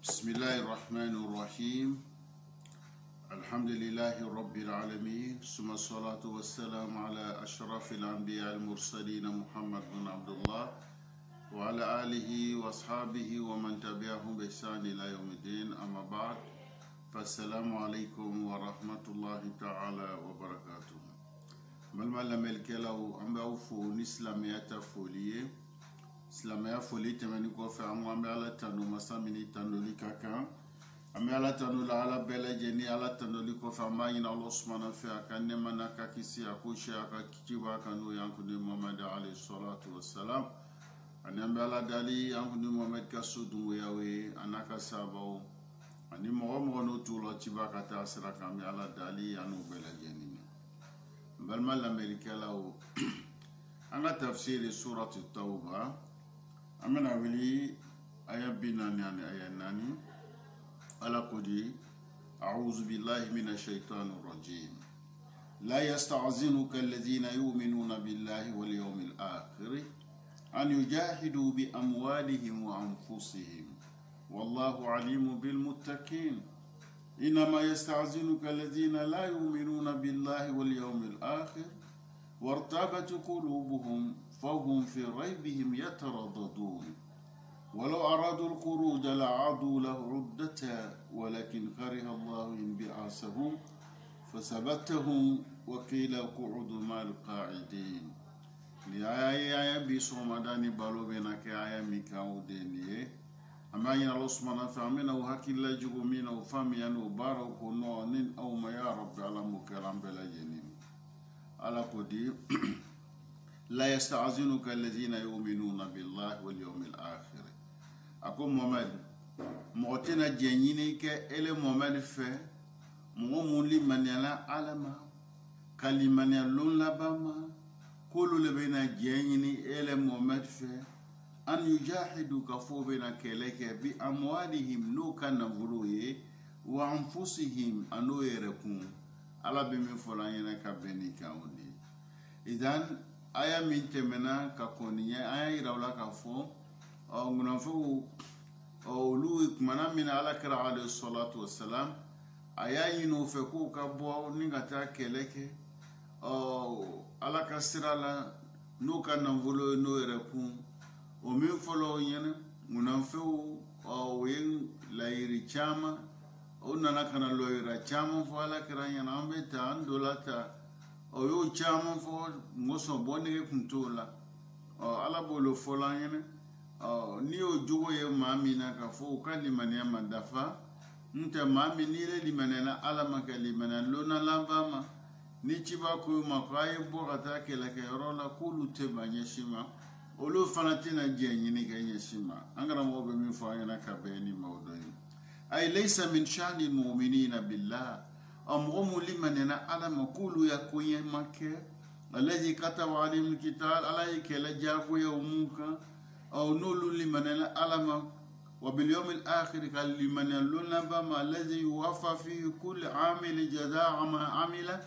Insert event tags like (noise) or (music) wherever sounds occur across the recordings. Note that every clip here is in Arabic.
بسم الله الرحمن الرحيم. الحمد لله رب العالمين ثم الصلاة والسلام على أشرف الأنبياء المرسلين محمد بن عبد الله وعلى آله وأصحابه ومن تبعهم بإحسان إلى يوم الدين. أما بعد فالسلام عليكم ورحمة الله تعالى وبركاته. b'aw fo ni silamɛya ta foli ye silamɛya foli tɛmɛni kɔfɛ an ko an bɛ ala tanu masa min ni tandoli ka kan an bɛ ala tanu la ala bɛɛ lajɛlen ala tandoli kɔfɛ an b'a ɲini ala sumana fɛ a ka nɛma n'a ka kisi a ko si a ka kisi b'a kan n'o ye an kun ni mamadu alayhi salatu salam. Ani an bɛ ala dali an kun ni mamadu ka so dungoyaw ye a n'a ka sabaw ani mɔgɔ mɔgɔ n'o la ka taa sira kan an bɛ ala dali an n'u bɛɛ lajɛlen n balima lamɛnnikɛlaw (clears throat) an ka tafsiri surati tawba an bɛna wuli aya bi naani أعوذ بالله من الشيطان الرجيم لا يستعزنك الذين يؤمنون بالله واليوم الآخر أن يجاهدوا بأموالهم وأنفسهم والله عليم بالمتقين إنما يستعزنك الذين لا يؤمنون بالله واليوم الآخر وارتابت قلوبهم فهم في ريبهم يترددون. ولو أرادوا الخروج لعادوا له عدة ولكن كره الله انبعاثهم فثبتهم وقيل اقعدوا مع القاعدين. لآية بصومدان بالو بينك آية ميكاودينيه an b'a ɲini ala sumana fɛ an bɛna o hakilila jugu min na o faamuya n'o baaraw ko nɔ ni aw ma ya la yasta'zinuka alladhina yu'minuna billahi wal yawmil akhir a ko mohamɛd mɔgɔ tɛna jɛ ɲini kɛ ele mohamɛd fɛ mɔgɔ mun limaniyala ala ma ka limaniya lon laban ma k'olu le bɛna jɛ ɲini ele mohamɛd fɛ an yujahidu ka fɔ bɛna kɛlɛ kɛ bi amwalihim n'o ka nafolo ye wa anfusihim a n'o yɛrɛ kun. Ala bɛ min fɔla an ɲɛna ka bɛn ni kan o de idan aya min tɛmɛna ka kɔni ɲɛ an y'a yira la k'a fɔ ɔ olu kumana min na ala kɛra alayhi salatu wasalam a y'a ɲini o fɛ k'u ka bɔ ni ka taa kɛlɛ kɛ. Ala ka sira la n'u ka nanfolo ye n'o yɛrɛ kun. O min fɔlɔ o ɲɛna ŋunanfɛnw o ye layiri caman o nana ka na lɔyira caman fɔ ala kɛra ɲɛna an bɛ ta an ta o y'o caman fɔ mɔsɔn bɔ nege kun t'o la ala b'olu fɔla an ɲɛna n'i y'o jogo ye maa min na k'a fɔ o ka limaniya ma dafa n tɛ maa min n'i yɛrɛ limaniyana ala ma kɛ limaniya lonna laban ma. Ni ciba ko ma ko a ye bɔ ka taa kɛlɛkɛyɔrɔ la k'olu tɛ ban ɲɛsin ma olu fana tɛna jɛ ɲini kɛ ɲɛsin ma an karamɔgɔ bɛ min fɔ an ɲɛna ka bɛn ni maaw dɔ ye ayi laysa min shani mu'minina billah mɔgɔ mun limaniyana ala ma k'olu ya koɲɛma kɛ alazi kataba alayhim kitab ala ye kɛlɛ diyagoyaw mun kan ɔ n'olu limaniyana ala ma wa bil yawmil akhir ka limaniya lon laban ma alazi yuwaffa fihi kulli amili jazaa ma amila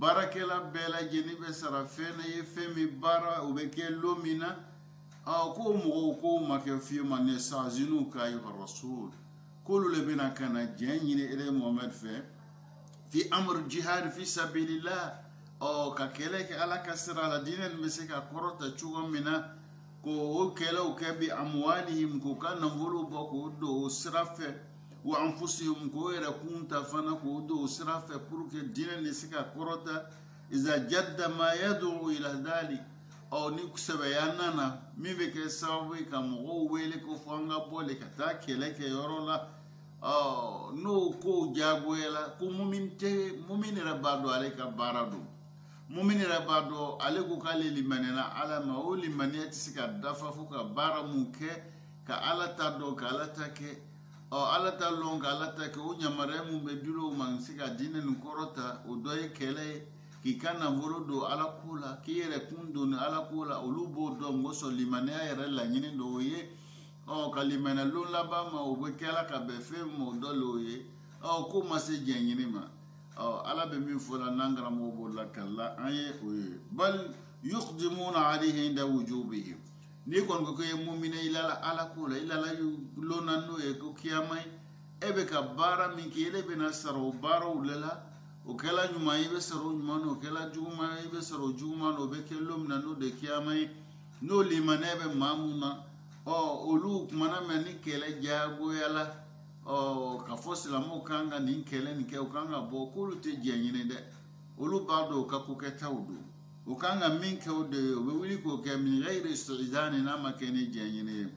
baarakɛla bɛɛ lajɛlen bɛ sara fɛn na ye fɛn min baara o bɛ kɛ lon min na ko mɔgɔw k'o ma kɛ fiye ma ne sazinu ka yi rasul k'olu le bɛna ka na jɛn ɲini ele muhammed fɛ fi amr jihad fi sabilillah. Ɔ ka kɛlɛ kɛ ala ka sira la diinɛ nin bɛ se ka kɔrɔta cogo min na ko kɛlɛw kɛ bi amwalihim k'o ka nafolo bɔ k'o don wa anfusihim k'o yɛrɛ kun ta fana k'o don o pour que diinɛ nin se ka iza jadda ma yad'u ila dhalik. Ɔ ni sɛbɛya nana min bɛ kɛ sababu ka mɔgɔw wele ko ka la ɔ n'o kow jagoyala la ko mumin tɛ mumin yɛrɛ b'a dɔn ale ka baara don mumin yɛrɛ b'a dɔn ale ko k'ale limaniyala ala ma o limaniya tɛ se ka dafa fo ka baara mun kɛ ka ala ta dɔn ka ala ta kɛ ɔ ala ta lɔn ka ala ta kɛ o yamaruya mun bɛ dilo o ma se ka diinɛ nin kɔrɔta o dɔ ye kɛlɛ ye k'i ka nafolo don ala ko la k'i yɛrɛ kun don ala ko la olu b'o dɔn kosɔn limaniya yɛrɛ laɲini dɔ o ye ɔ ka limaniya lon laban ma o bɛ kɛ ala ka bɛn fɛn ma o dɔ le o ye. Ɔ ko ma se jɛɲini ma. Ɔ ala bɛ min fɔ la n'an karamɔgɔ b'o la kala an ye o ye. Bali yuqdimuna alayhi inda wujubihim. Ni kon ko ye mumine ilala ala ko la ilala lona no e ko kiyamai e be ka baara min ke ele be na saro baara ulela o kɛla ɲuman i bɛ sɔrɔ ɲuman o kɛla juguman i bɛ sɔrɔ juguman o bɛ kɛ don min na n'o de kiyama ye. N'o limanɛ bɛ maa mun na ɔ olu kumana mɛ ni kɛlɛ diyagoya la ɔ ka fɔ silamɛw kan ka nin kɛlɛ nin kɛ o kan ka bɔ k'olu tɛ diɲɛ ɲini dɛ olu b'a dɔn o ka ko kɛtaw don o kan ka min kɛ o de ye o bɛ wuli k'o kɛ min gayiri sɔlidani n'a ma kɛ ni diɲɛ ɲini ye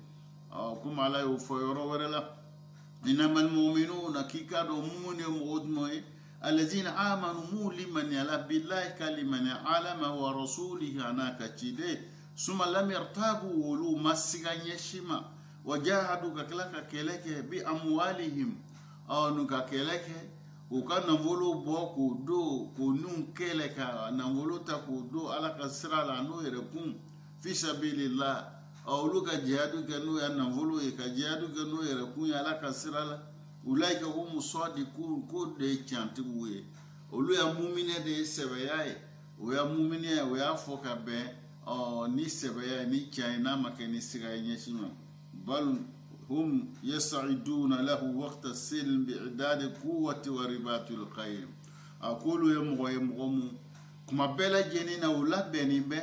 ɔ komi ala y'o fɔ yɔrɔ wɛrɛ la inamal mu'minuna k'i k'a dɔn mun ye mɔgɔ jumɛn ye الذين آمنوا مولي من يلا بالله كلمة عالم ورسوله أنا كتشيدي suma lam yartabu olu ma shima wajahadu ma keleke ka ka bi amwalihim. Ɔ nu ka kɛlɛ kɛ k'u ka nanfolo bɔ k'o do k'o nun kɛlɛ ka ta k'o do ala kasira la n'o yerekun fi sabilillah ɔ olu ka jihadu kɛ n'o ye nanfolo ye ka jihadu kɛ n'o ye ala kasira la. Ulaika humu sadiqun ko de ye we ye olu y'a muminɛ de ye sɛbɛya o y'a muminɛ o y'a ka bɛn ɔ ni sɛbɛya ni can ye n'a ma kɛ ni siga ye ɲɛsin ma. Bal hum yasaiduna lahu wakta silm biidadi quwati wa ribatul khayr. A k'olu ye mɔgɔ ye mɔgɔ mun. Kuma bɛɛ lajɛlen na u labɛnnen bɛ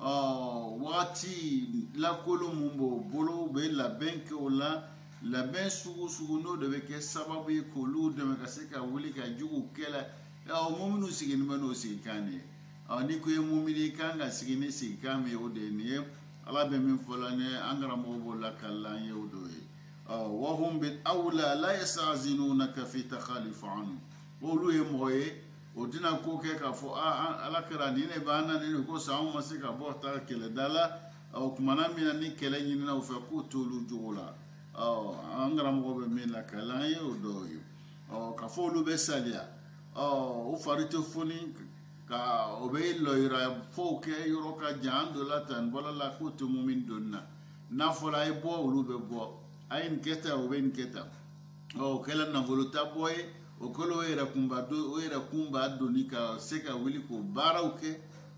ɔ wagati lakolo mun b'o bolo u bɛ labɛn kɛ o la. Labɛn sugu sugu n'o de bɛ kɛ sababu ye k'olu dɛmɛ ka se ka wuli ka juguw kɛlɛ ɔ muminu sigilen bɛ n'o sigikan de ye. ɔ ni ko ye mumini i kan ka sigi ni sigikan min ye o de ye nin ye ala bɛ min fɔ la ni an karamɔgɔ b'o la an ye o de ye wahum bi awla la yastazinunaka fi takhalifu anhu. Olu ye mɔgɔ ye o tɛna ko kɛ k'a fɔ a ala kɛra nin ne b'an na nin de ko sa anw ma se ka bɔ taa kɛlɛda la ɔ kumana min na ni kɛlɛ ɲinina u fɛ k'o t'olu jogo la an karamɔgɔ bɛ min la kalan ye o dɔw ye ka fɔ olu bɛ saliya o fari tɛ foni ka o bɛ lɔyira fɔw kɛ yɔrɔ ka jan an dɔ la tan bɔla la k'o tɛ mun min donni na n'a fɔra a ye bɔ olu bɛ bɔ a ye nin kɛ tan o bɛ nin kɛ tan o kɛla nafolo ta bɔ ye o kɛlen o yɛrɛ kunba do o yɛrɛ kun b'a donni ka se ka wuli k'o baaraw kɛ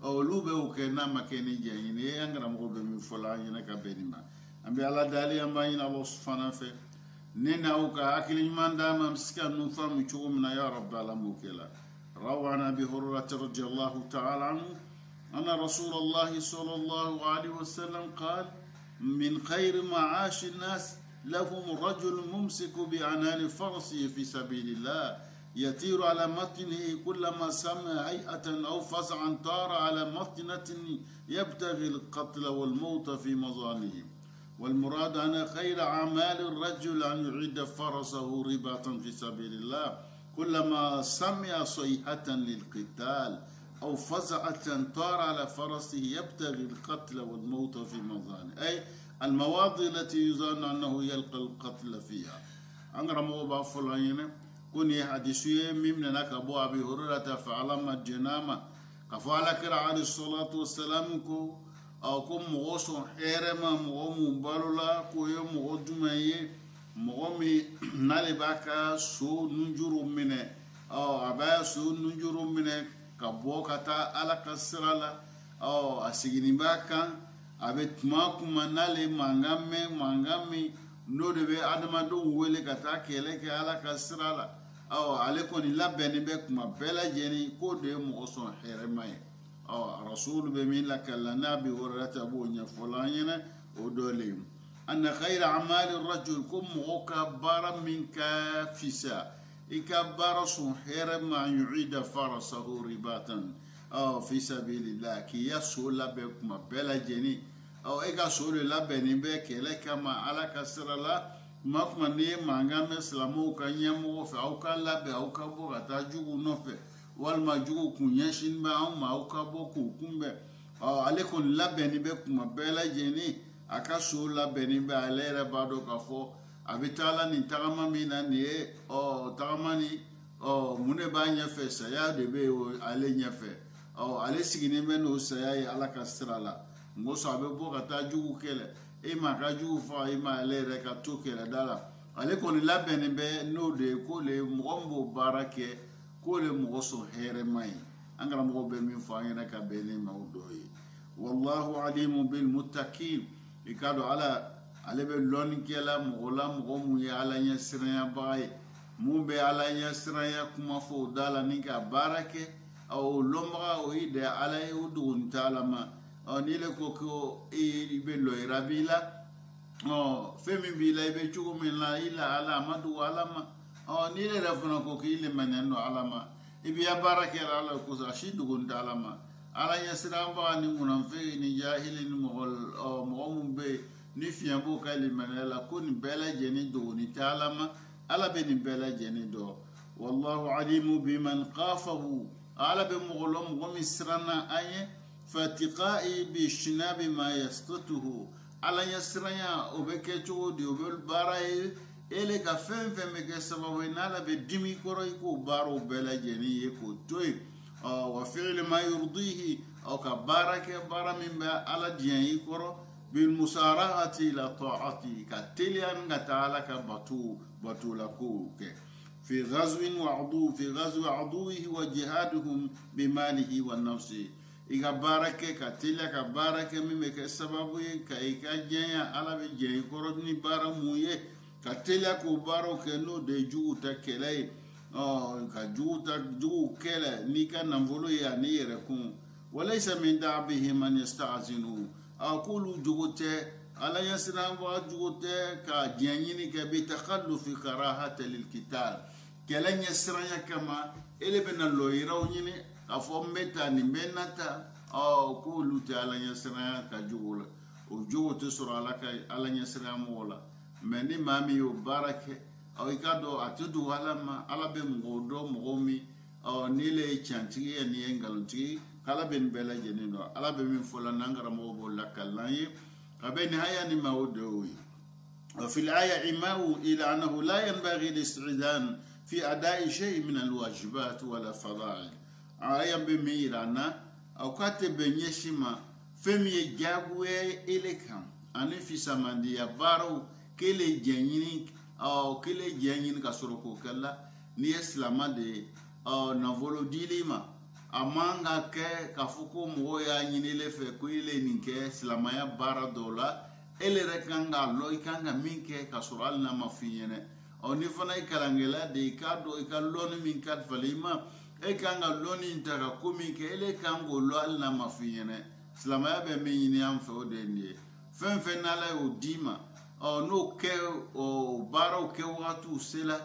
olu bɛ o kɛ n'a ma kɛ ni jɛɲini ye an karamɔgɔ bɛ min fɔ la an ɲɛna ka bɛn nin ma. An bɛ ala dali an b'a ɲini ala fana fɛ ne n'aw ka hakili ɲuman d'a ma an bɛ se ka nun faamu cogo min na ya rabbi ala m'o kɛ la روى عن أبي هريرة رضي الله تعالى عنه أن رسول الله صلى الله عليه وسلم قال من خير معاش الناس لهم رجل ممسك بعنان فرسه في سبيل الله يطير على متنه كلما سمع هيئة أو فزعا طار على متنة يبتغي القتل والموت في مظانهم والمراد أن خير أعمال الرجل أن يعد فرسه رباطا في سبيل الله. كلما سمع صيحة للقتال أو فزعة طار على فرسه يبتغي القتل والموت في مظانه. أي المواضع التي يظن أنه يلقى القتل فيها. أنغرا موبا فلانين كوني حديثي ممن نكبو أبي هريرة فعلم الجنامة كفالك عليه الصلاة والسلام. كو ko mɔgɔ sɔn hɛrɛ ma mɔgɔ mun balola k'o ye mɔgɔ min n'ale b'a ka so nujuru minɛ a b'a so nujuru minɛ ka bɔ ka taa ala ka sira la a sigilen b'a kan a bɛ tuma kuma n'ale mankan mɛn mankan min n'o de bɛ adamadenw wele ka taa kɛlɛ kɛ ala ka sira la. Ale kɔni labɛnnen bɛ kuma bɛɛ lajɛlen k'o de ye mɔgɔ sɔn hɛrɛma ye. Rasulu bɛ min lakala n'a bɛ wɔrɔta a b'o ɲɛfɔla an ɲɛna o dɔ le ye أن خير أعمال الرجل كم كبار من كافسا إكبار صهر ما يعيد فرسه رباطا. أو في سبيل الله كي يسول بكم بلا جني. أو إكا سول لبني بك لكما على كسر الله. makuma n'i ye mankan mɛn silamɛw ka ɲɛmɔgɔ fɛ aw ka labɛn aw ka bɔ ka taa jugu nɔfɛ walima jugu kun ɲɛsin bɛ anw ma aw ka bɔ k'u kunbɛn ale kɔni labɛnni bɛ kuma bɛɛ lajɛlen a ka so labɛnni bɛ ale yɛrɛ b'a dɔn k'a fɔ a bɛ taala nin tagama min na nin ye tagama ni mun de b'a ɲɛfɛ? Saya de bɛ ale ɲɛfɛ. Ale sigilen bɛ n'o saya ye ala ka sira la. N ko sɔn a bɛ bɔ ka taa jugu kɛlɛ e ma ka jugu faga e ma ale yɛrɛ ka to kɛlɛda la ale kɔni labɛnnen bɛ n'o de ye ko le mɔgɔ min b'o baara kɛ k'o le mɔgɔ sɔn hɛrɛma ye. An karamɔgɔ bɛ min fɔ an ɲɛna ka bɛn ne ma o dɔ ye. Wallahu alimu bil muttaqin i ka dɔn ala ale bɛ lɔnni kɛla mɔgɔ la mɔgɔ mun ye ala ɲɛ siranyabaga ye. Mun bɛ ala ɲɛ siranya kuma fɔ o da la ni ka baara kɛ o lɔnbaga o ye de ala ye o dogoni t'a la ma. N'i le ko ko i bɛ lɔyira b'i la fɛn min b'i la i bɛ cogo min na i la ala a ma dogo ala ma. N'i yɛrɛ fana ko k'i lemɛnɛn don ala ma i b'i ya baara kɛra ala kosɔn a si dogoni t'a la ma ala ɲɛ siranbaga ni ŋunanfɛn ni jahili ni mɔgɔ mɔgɔ mun bɛ yen ni fiɲɛ b'o ka limaniya la ko nin bɛɛ lajɛlen dogoni tɛ ala ma ala bɛ nin bɛɛ lajɛlen dɔn wallahu alimu biman qafahu ala bɛ mɔgɔ lɔ mɔgɔ min siranna an ye fatiqa'i bi shinabi ma yasqituhu ala ɲɛ siranya o bɛ kɛ cogo di o bɛ baara ye ele ka fɛn fɛn bɛ kɛ sababu ye n'ala bɛ dimi kɔrɔ i k'o baaraw bɛɛ lajɛlen ye k'o to yen fi'li ma yurdihi aw ka baara kɛ baara min bɛ ala diɲɛ i kɔrɔ bilmusarahati ila ta'ati ka teliya ni ka taa ala ka bato bato la kow kɛ fi ghazwin wa adu fi ghazwi aduwihi wa jihaduhum bimalihi wa nafsihi i ka baara kɛ ka jugu ta jugu kɛlɛ n'i ka nafolo ye ani yɛrɛ kun walaysa min da'bihim an yasta'zinu a k'olu jogo tɛ ala ɲɛsiranbaga jogo tɛ ka diɲɛ ɲini kɛ bi takallufi karahata lilkital kɛlɛ ɲɛsiranya kama ele bɛna lɔyiraw ɲini k'a fɔ n bɛ ta nin bɛ na ta k'olu tɛ ala ɲɛsiranya ka jogo la o jogo tɛ sɔrɔ ala ka ala ɲɛsiranya mɔgɔ la mɛ ni maa min y'o baara kɛ i ka dɔn a tɛ dogo ala ma ala bɛ mɔgɔw dɔn mɔgɔw min ni le ye cantigi ye nin ye nkalontigi k'ala bɛ nin bɛɛ lajɛlen dɔn ala bɛ min fɔ la n'an karamɔgɔ b'o lakalan ye a bɛ nin haya ni maa o de y'o ye وفي الآية إماء إلى أنه لا ينبغي الاستعدان في أداء شيء من الواجبات ولا فضائل آية بميرانا أو كاتب نيشما فم يجابوا إليكم o kɛlen jɛ ɲini ka sɔrɔ k'o kɛ la n'i ye silamɛ de ye. Ɔ nafolo dili ma. A man ka kɛ k'a fɔ ko mɔgɔw y'a ɲini le fɛ ko i le nin kɛ silamɛya baara dɔw la. E le yɛrɛ kan k'a lɔ i kan ka min kɛ k'a sɔrɔ hali n'a ma f'i ɲɛnɛ. Ɔ ni fana ye kalankɛla de ye i k'a dɔn i ka lɔnni min ka falen. I ma e kan ka lɔnni in ta ka ko min kɛ e le kan k'o lɔ hali n'a ma f'i ɲɛnɛ. Silamɛya bɛ min ɲini an fɛ o de ye nin ye. Fɛn fɛn n'ala y'o d'i ma n'o kɛ o baaraw kɛ wagatiw sela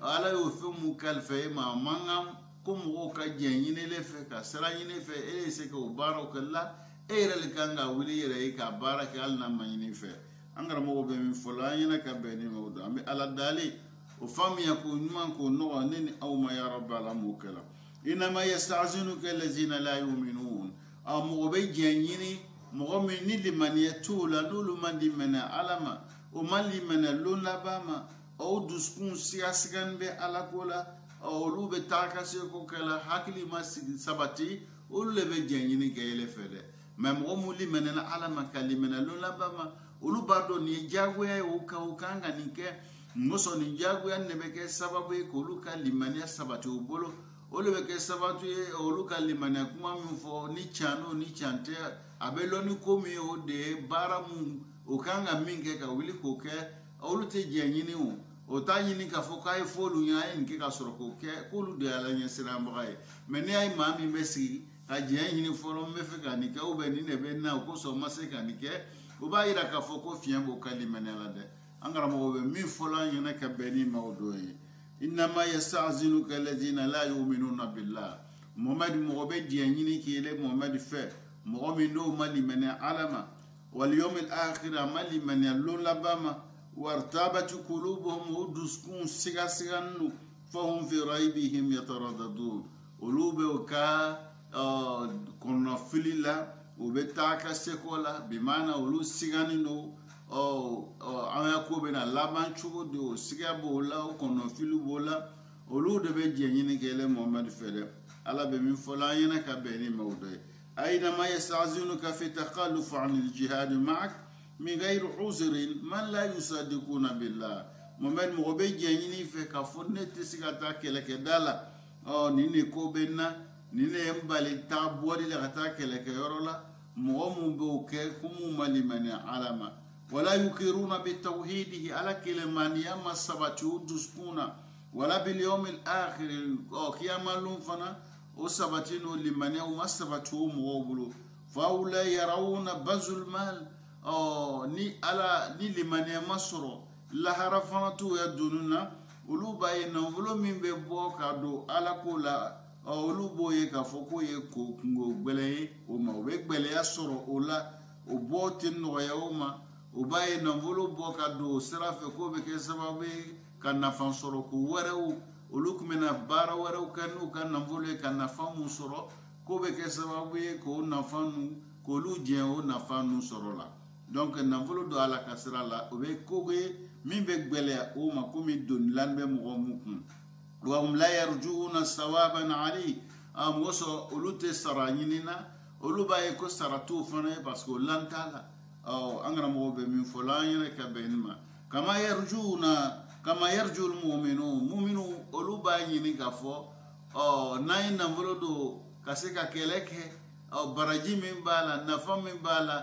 ala y'o fɛn mun kalifa e ma a man kan ko mɔgɔw ka jɛn ɲini ele fɛ ka sira ɲini fɛ e ye se k'o baaraw kɛ la e yɛrɛ le kan ka wuli yɛrɛ ye ka baara kɛ hali n'a ma ɲini fɛ. An karamɔgɔ bɛ min fɔ la an ɲɛna ka bɛn ni ma o don an bɛ ala dali o faamuya k'o ɲuman k'o nɔgɔ ne ni aw ma yara ba la m'o kɛ la. Inama yasta'zinuka allazina la yu'minun. A mɔgɔ bɛ jɛn ɲini mɔgɔ min ni limaniya t'o la n'olu man di mɛnɛ ala ma o man di mɛnɛ lon laban ma o dusukun sigasigani bɛ ala ko la olu bɛ taa ka se ko kɛ la hakili ma sigi sabati olu le bɛ jɛn ɲini kɛ yɛlɛ fɛ dɛ mɛ mɔgɔ mun limɛnɛna ala ma ka limɛnɛ lon laban ma olu b'a dɔn nin ye diyagoya ye o kan o kan ka nin kɛ mɔsɔn nin diyagoya de bɛ kɛ sababu ye k'olu ka limaniya sabati u bolo o de bɛ kɛ sababu ye olu ka limaniya kuma min fɔ ni can o ni can tɛ a bɛ lɔn ko min ye o de ye baara mun o kan ka min kɛ ka wuli k'o kɛ olu tɛ jɛn ɲini o o t'a ɲini k'a fɔ k'a ye fɔlu ye a ye nin kɛ ka sɔrɔ k'o kɛ k'olu de y'ala ɲɛsiranbaga ye mɛ n'i y'a ye maa min bɛ sigi ka diɲɛ ɲini fɔlɔ n bɛ fɛ ka nin kɛ ubiyɛn nin de bɛ na o kosɔn n ma se ka nin kɛ o b'a yira k'a fɔ ko fiɲɛ b'o ka limaniya la dɛ an karamɔgɔ bɛ min fɔlɔ an ɲɛna ka bɛn ni maaw dɔ ye innama yasta'zinuka alladhina la yu'minuna billah. Mohamɛdi mɔgɔ bɛ diɲɛ ɲini k'i le mohamɛdi fɛ mɔgɔ min n'o ma limaniya ala ma wal-yawmi l-akhir amali manya lon labama wartabati qulubuhum o dusukun sigasigani no fahum fi raybihim yataradadun olu bɛ o ka kɔnɔnafili la o bɛ taa ka sekɔ la bimaana olu sigani no an ya ko bɛ na laban cogo di o siga b'o la o kɔnɔnafili b'o la olu de bɛ jɛ ɲini kɛ lɛ Muhamadu fɛ dɛ ala bɛ min fɔ la an ɲɛna ka bɛn ni maaw dɔ ye. أينما يستعزنك في تخلف عن الجهاد معك من غير عذر من لا يصدقون بالله. ممن مغبج يني في كفنة سكتا كلك دالا أو نيني كوبنا نيني يمبالي تابوالي لغتا كلك يرولا مغم بوكيكم ملمن علما. ولا يكرون بتوحيده على كلمان يما سبتو دسكونا ولا باليوم الآخر أو كياما لنفنا. o sabatino limaniyau ma sabatuo mɔgɔw bolo faula yarawuna bazul mal. Oh, ni ala ni limaniya ma sɔrɔ lahara fana to ya donni na olu b'a ye nafolo min bɛ bɔ ka don ala ko la ɔ olu b'o ye k'a fɔ k'o ye ko kungo gbɛlɛn ye o ma o bɛ gbɛlɛya sɔrɔ o la o bɔ tɛ nɔgɔya o ma o b'a ye nafolo bɔ ka don o sira fɛ k'o bɛ kɛ sababu ye ka nafa sɔrɔ ko wɛrɛw olu tun bɛna baara wɛrɛw kɛ n'u ka nafolo ye ka nafa mun sɔrɔ k'o bɛ kɛ sababu ye k'o nafa nu k'olu jɛn o nafa nu sɔrɔ la. Donc nafolo don a la ka sira la o bɛ ko ye min bɛ gwɛlɛya o ma komi donilan bɛ mɔgɔ mun kun. Wa hum la yarjuuna sawaban alayhi a mɔgɔ sɔrɔ olu tɛ sara ɲini na olu b'a ye ko sara t'o fana ye parce que o lan t'a la. An karamɔgɔ bɛ min fɔ la an yɛrɛ ka bɛn nin ma. Kama yarjuuna kama yarju mu'minun mu'minu olu b'a ɲini k'a fɔ n'an ye nafolo don ka se ka kɛlɛ kɛ baraji min b'a la nafa min b'a la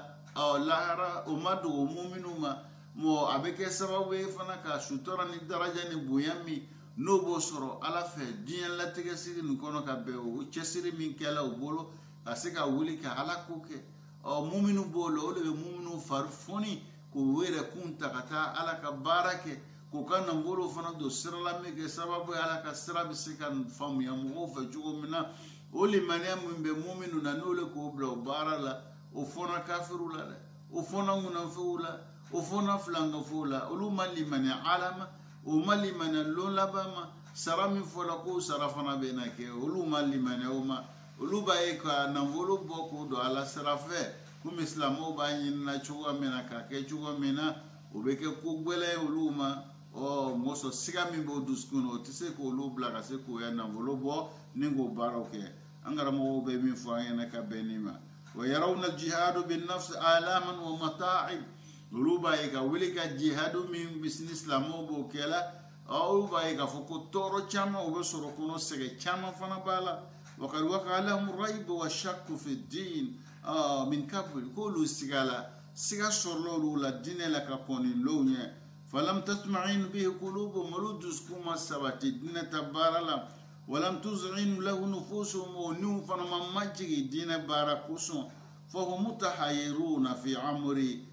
lahara o ma dogo mu'minu ma mɔ a bɛ kɛ sababu ye fana ka sutura ni daraja ni bonya min n'o b'o sɔrɔ ala fɛ diɲɛ latigɛ sigi nin kɔnɔ ka bɛn o cɛsiri min kɛla o bolo ka se ka wuli ka ala ko kɛ ɔ muminu b'o la o de bɛ muminu fari foni k'o yɛrɛ kun ta ka taa ala ka baara kɛ k'o ka nafolo fana don sira la min kɛ sababu ye ala ka sira bɛ se ka faamuya mɔgɔw fɛ cogo min na o limaniya min bɛ muminu na n'o le k'o bila o baara la o fɔna kafiru la dɛ o fɔna ŋunafɛw la o fɔna filankafo la olu ma limaniya ala ma o ma limaniya lon laban ma sara min fɔla k'o sara fana bɛ na kɛ olu ma limaniya o ma olu b'a ye ka nafolo bɔ k'o don ala sira fɛ komi silamɛw b'a ɲinina cogoya min na k'a kɛ cogoya min na o bɛ kɛ ko gbɛlɛ ye olu ma ɔ mɔgɔ sɔrɔ siga min b'o dusukun na o tɛ se k'olu bila ka se k'o ya nafolo bɔ ni k'o baaraw kɛ. An karamɔgɔw bɛ min fɔ an ɲɛna ka bɛn nin ma. Wa yarawna jihadu bin nafsi alaman wa mata'ib olu b'a ye ka wuli ka jihadu min ni silamɛw b'o kɛ la. Olu b'a ye k'a fɔ ko tɔɔrɔ caman o bɛ sɔrɔ kɔnɔ sɛgɛn caman fana b'a la. Wakari waka alamu rayibu wa shakku fi din min kabiri k'olu siga la. Siga sɔrɔla olu la diinɛ la ka kɔni low ɲɛ فلم تسمعين به قلوبهم رجسكما السبت دين تبار لهم ولم تزعين له نفوسهم ونو فنما مجد دين باركوسهم. فهم متحيرون في عمري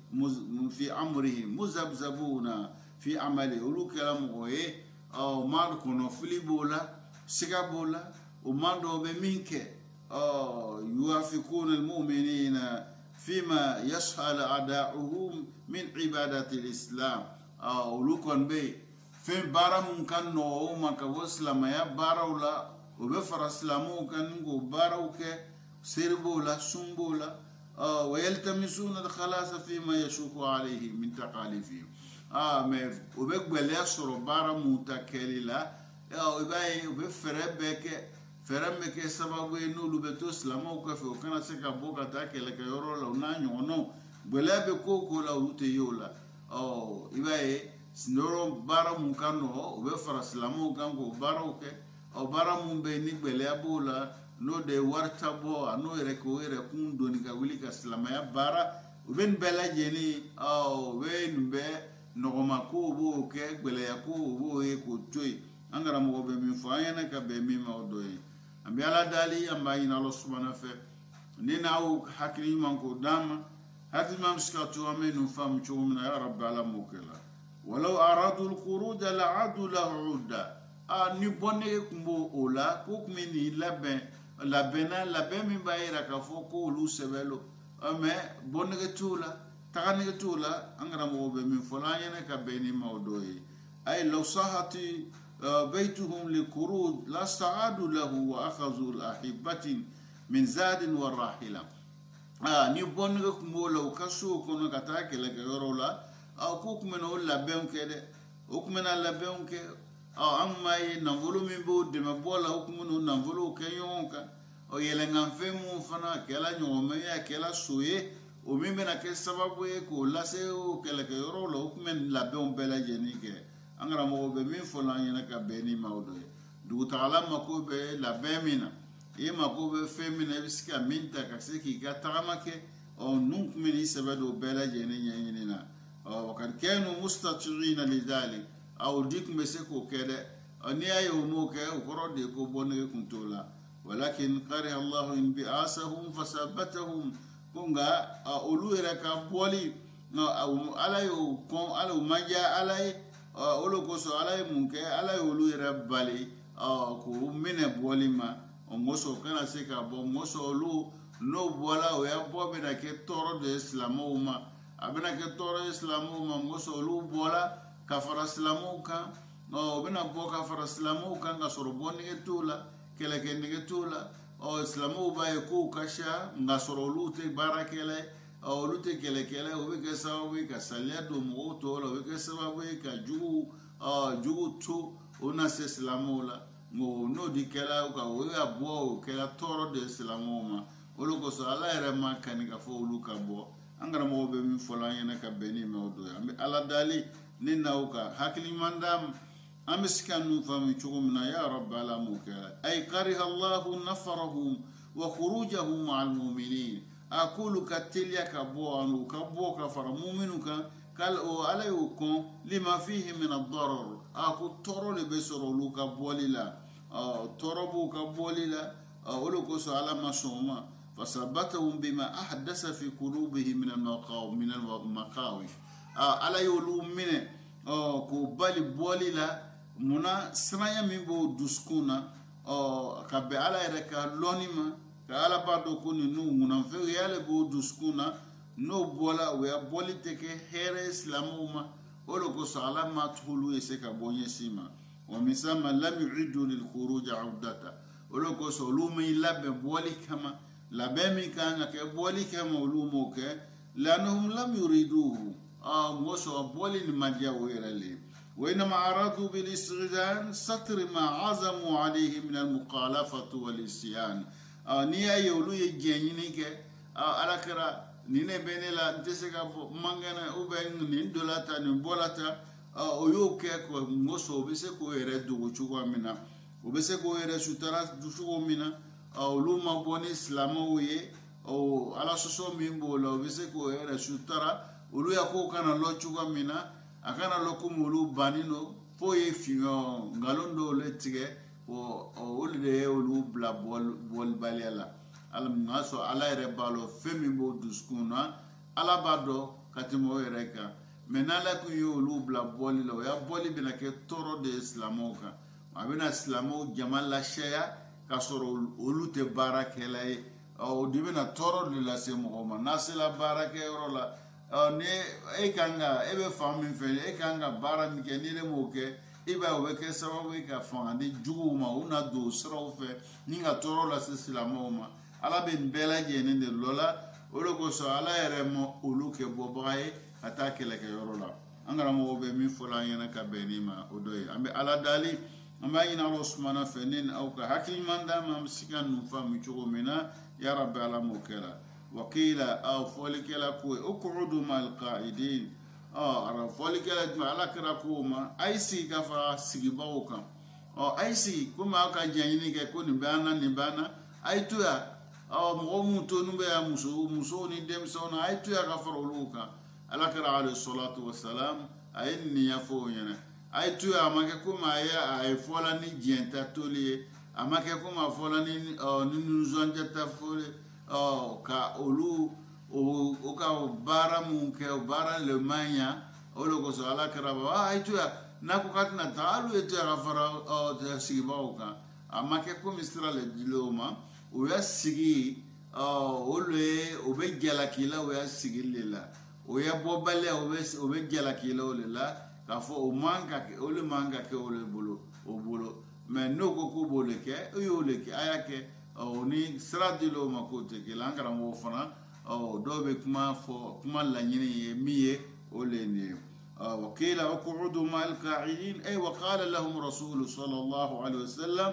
في عمري مزبزبون في عمله. ولو كلام هو أو إيه؟ آه، ماركو نفلي بولا سيكا بولا وماندو بمينك أو آه، يوافقون المؤمنين فيما يسهل أداؤهم من عبادة الإسلام. Min fima min olu kɔni bɛ yen fɛn baara mun ka nɔgɔ o ma ka bɔ silamɛya baaraw la o fara silamɛw kan ni k'o baaraw kɛ la sun la ويلتمسون الخلاص فيما يشوق عليه من تقاليفهم ah mais o bɛ gbɛlɛya sɔrɔ baara mun ta kɛli la i b'a ye u bɛ fɛɛrɛ bɛɛ kɛ fɛɛrɛ min bɛ kɛ sababu ye n'olu bɛ to silamɛw kɔfɛ o kana se ka bɔ ka la o n'a ɲɔgɔnnaw gbɛlɛya la olu la ɔ i b'a ye yɔrɔ baara mun ka nɔgɔ o bɛ fara silamɛw kan k'o baaraw kɛ ɔ baara mun bɛ yen ni gbɛlɛya b'o la n'o de ye wari ta bɔ a n'o yɛrɛ k'o yɛrɛ kun doni ka wuli ka silamɛya baara u bɛ nin bɛɛ lajɛlen u bɛ nin bɛɛ nɔgɔma ko o b'o kɛ kow b'o ye k'o to yen an karamɔgɔ bɛ min fɔ an ka bɛn min ma o dɔ ye an bɛ ala dali an b'a ɲini ala fɛ n'aw hakili ɲuman k'o d'an ma هذا ما مسكت ومن فم شومنا يا رب على موكلا. ولو أرادوا الخروج لعدوا له عودة. آه، أني بني كمبو أولا كوك مني لبن لبنا لبن من بعيرا كفوك أولو سبلو. أما بني كتولا. تغني كتولا. أنغرا مو بمن فلان ينك بيني مودوي. أي لو صحتي آه، بيتهم للخروج لا استعادوا له وأخذوا الأحبة من زاد والراحلة. Ah ni bɔnɛge kun b'o la u ka sow kɔnɔ ka taa kɛlɛkɛyɔrɔw la ko kun bɛna o labɛnw kɛ dɛ o kun bɛna labɛnw kɛ an m'a ye nafolo min b'o dɛmɛbɔ la o kun bɛna o nafolow kɛ ɲɔgɔn kan yɛlɛnkanfɛn mun fana kɛla ɲɔgɔnmɛya kɛla so ye o min bɛna kɛ sababu ye k'o lase o kɛlɛkɛyɔrɔw la o kun bɛ labɛnw bɛɛ lajɛlen kɛ an karamɔgɔ bɛ min fɔ an ɲɛna ka bɛn ni maaw dɔ ye dugutagala mako bɛ labɛn min na i mako bɛ fɛn min na i bɛ se ka min ta ka se k'i ka tagama kɛ ɔ nun kun bɛ n'i sɛbɛ don bɛɛ lajɛlen ɲɛɲini na ɔ kanu mustatiina lidhalik aw dik me se ko kede ni ay o mo ke o koro de ko bonne kun tola walakin qari allah in bi asahum fasabatahum. Kunga olu yɛrɛ ka bɔli ala y'o kɔn ala y'o manja ala ye olu kosɔn ala ye mun kɛ ala ye olu yɛrɛ bali. K'o minɛ bɔli ma o mɔsɔn kana se ka bɔ mɔsɔn olu n'o bɔla o ya bɔ bɛna kɛ tɔɔrɔ de ye silamɛw ma. A bɛna kɛ tɔɔrɔ ye silamɛw ma mɔsɔn olu bɔla ka fara silamɛw kan o bɛna bɔ ka fara silamɛw kan ka sɔrɔ bɔ nege t'o la kɛlɛkɛ nege t'o la. Ɔ silamɛw b'a ye kow ka ca nka sɔrɔ olu tɛ baarakɛla ye olu tɛ kɛlɛkɛla o bɛ kɛ sababu ye ka saliya don mɔgɔw tɔw la o bɛ kɛ sababu ye ka jugu jugu to o na se silamɛw la nka n'o di kɛla ka o ka bɔ o kɛra tɔɔrɔ de ye silamɛw ma olu kosɔn ala yɛrɛ ma kani ka fɔ olu ka bɔ an karamɔgɔw bɛ min ka bɛn ni mɛ o don ala dali ne n'aw ka hakiliman d'a ma an bɛ se na ya rabbi ala m'o kɛra ay kariha allahu nafarahum wa khurujahum ma almuminin a k'olu ka teliya ka bɔ an u ka bɔ ka fara muminu kan o ala y'o lima fihi min ad-darar a ko tɔɔrɔ de bɛ sɔrɔ olu ka bɔli la tɔɔrɔ b'u ka bɔli la o de kosɔn ala ma sɔn o ma fasabatahum bima ahdasa fi qulubihim min al-maqawif ala y'olu minɛ k'o bali bɔli la munna siranya min b'o dusukun na ka bɛn ala yɛrɛ ka lɔnni ma ka ala b'a dɔn ko ninnu ŋunanfɛnw y'ale b'o dusukun na n'o bɔla o ya bɔli tɛ kɛ hɛrɛ silamɛw ma. O de kosɔn ala ma tugulu ye se ka bɔ ɲɛsin ma labɛn min kan ka kɛ bɔli kama olu m'o kɛ lanahum lam yuriduhu mɔgɔ sɔrɔ bɔli ni ma diya o yɛrɛ le ye وإنما أرادوا بالاستغلال ستر ما عزموا عليه من المخالفة والإسيان ni y'a ye olu ye diɲɛ ɲini kɛ ala kɛra nin ne bɛ ne la n tɛ o y'o kɛ mɔsɔn o bɛ se k'o yɛrɛ dogo cogoya min na o bɛ se k'o yɛrɛ sutara cogo min na olu ma bɔ ni silamɛw ye ala sɔsɔ min b'o la o bɛ se k'o yɛrɛ sutara. Olu ya k'o kana lɔ cogoya min na a kana lɔ komi olu bannen don f'o ye fiɲɔ nkalon dɔw le tigɛ olu de ye olu bila bɔlibaliya la nka sɔrɔ ala yɛrɛ b'a dɔn fɛn min b'o dusukun na ala b'a dɔn ka tɛmɛ o yɛrɛ kan mɛ n'ala kun ye olu bila bɔli la o ya bɔli bɛna kɛ tɔɔrɔ de ye silamɛw kan a bɛna silamɛw jama lasɛya k'a sɔrɔ olu tɛ baarakɛla ye. O de bɛna tɔɔrɔ de lase mɔgɔw ma. N'a sera baarakɛyɔrɔ la. Ni e kan ka e bɛ fan min fɛ e kan ka baara min kɛ ni ne m'o kɛ i b'a ye o bɛ kɛ sababu ye ka fanga di juguw ma u na don o siraw fɛ ni ka tɔɔrɔ lase silamɛw ma. Ala bɛ nin bɛɛ lajɛlen de lɔ la. O de kosɔn ala yɛrɛ ma olu kɛ bɔbaga ye ka taa kɛlɛkɛyɔrɔ la. An karamɔgɔw bɛ min fɔla an ɲɛna ka bɛn nin ma o dɔ ye an bɛ ala dali an b'a ɲini alɔ sumana fɛ ne ni aw ka hakiliɲuman d'a ma an bɛ se ka ninnu faamu cogo min na yarabi ala m'o kɛra wakila aw fɔlikɛla ko ye o kɔrɔ don ma alqaidin ɔ fɔlikɛla jumɛn ala kɛra ko ma a ye sigi ka fara sigibagaw kan ɔ a ye sigi komi aw ka jɛɲini kɛ ko nin bɛ an na nin bɛ na a ye to yan ɔ mɔgɔ minnu to n'u bɛ yan muso musow ni denmisɛnw na a ye to yan ka fara olu kan ala kɛra alayhi salatu wa salam a ye nin ɲɛfɔ o ɲɛna a ye to yan a ma kɛ komi a ye a ye fɔla ni diɲɛ ta toli ye. A ma kɛ komi a fɔla ni ɔ ni nisɔndiya ta fɔli ɔ ka olu o ka baara mun kɛ o baara le man ɲa. O de kosɔn ala kɛra ba a ye to n'a ko k'a tɛna taa hali u ye to yan ka fara ɔ sigibagaw kan. A ma kɛ komi sira le dili o ma o y'a sigi olu ye o bɛ jalaki la o y'a sigi le la ويبو بلا وبس وبجلا كيلو لا كفو ومانكا اول مانكا كول بولو أو بولو ما نو كوكو بولك اي اولك اياك أو ني سرادلو ما كوت كيلان كرام وفنا أو دو بك ما فو كما لا ني مي اولني وكيل وقعود مع القاعدين اي وقال لهم رسول صلى الله عليه وسلم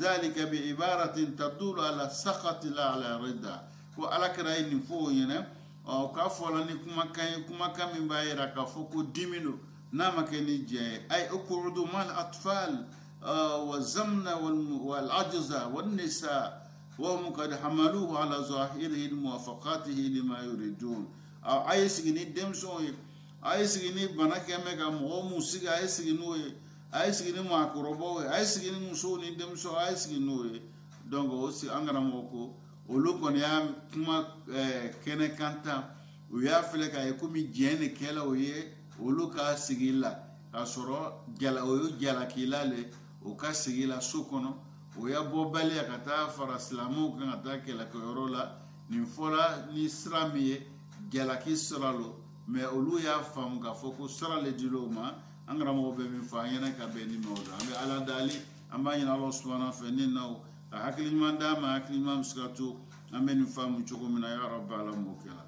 ذلك بعباره تدل على سخط لا على رضا وعلى كرين فوينه ɔ k'a fɔla ni kumakan ye kumakan min b'a yira k'a fɔ ko dimi do n'a ma kɛ ni jɛ ye ayi o ay ukurudu mal atfal ah, wa zamna wal ajza wal nisa. Wa mu hum hamalu wa ala zahirihi muwafaqatihi lima yuridun. A ye sigi ni denmisɛnw ye a ye sigi ni bana kɛmɛ ka mɔgɔ mu sigi a ye sigi n'o ye a ye sigi ni maakɔrɔbaw ye a ye sigi ni musow ni denmisɛnw a ye sigi n'o ye donc o sigi an karamɔgɔ ko olu kɔni y'a kuma ɛɛ kɛnɛ kan tan u y'a filɛ k'a ye komi diɲɛ de kɛla o ye olu ka sigi la k'a sɔrɔ jala o ye jalakila le o ka sigi la so kɔnɔ o y'a bɔbaliya ka taa fara silamɛw kan ka taa kɛlɛkɛyɔrɔ la. Nin fɔla ni sira min ye jalaki sira lo. Mɛ olu y'a faamu k'a fɔ ko sira le dila o ma. An karamɔgɔ bɛ min fɔ an ɲɛna ka bɛn ni mɛ o la. An bɛ ala dali an b'a ɲini ala subahana fɛ ne n'aw ka hakili ɲuman d'a ma hakili ɲuman bɛ se ka to an bɛ nin faamu cogo min na ya rabbi ala m'o kɛra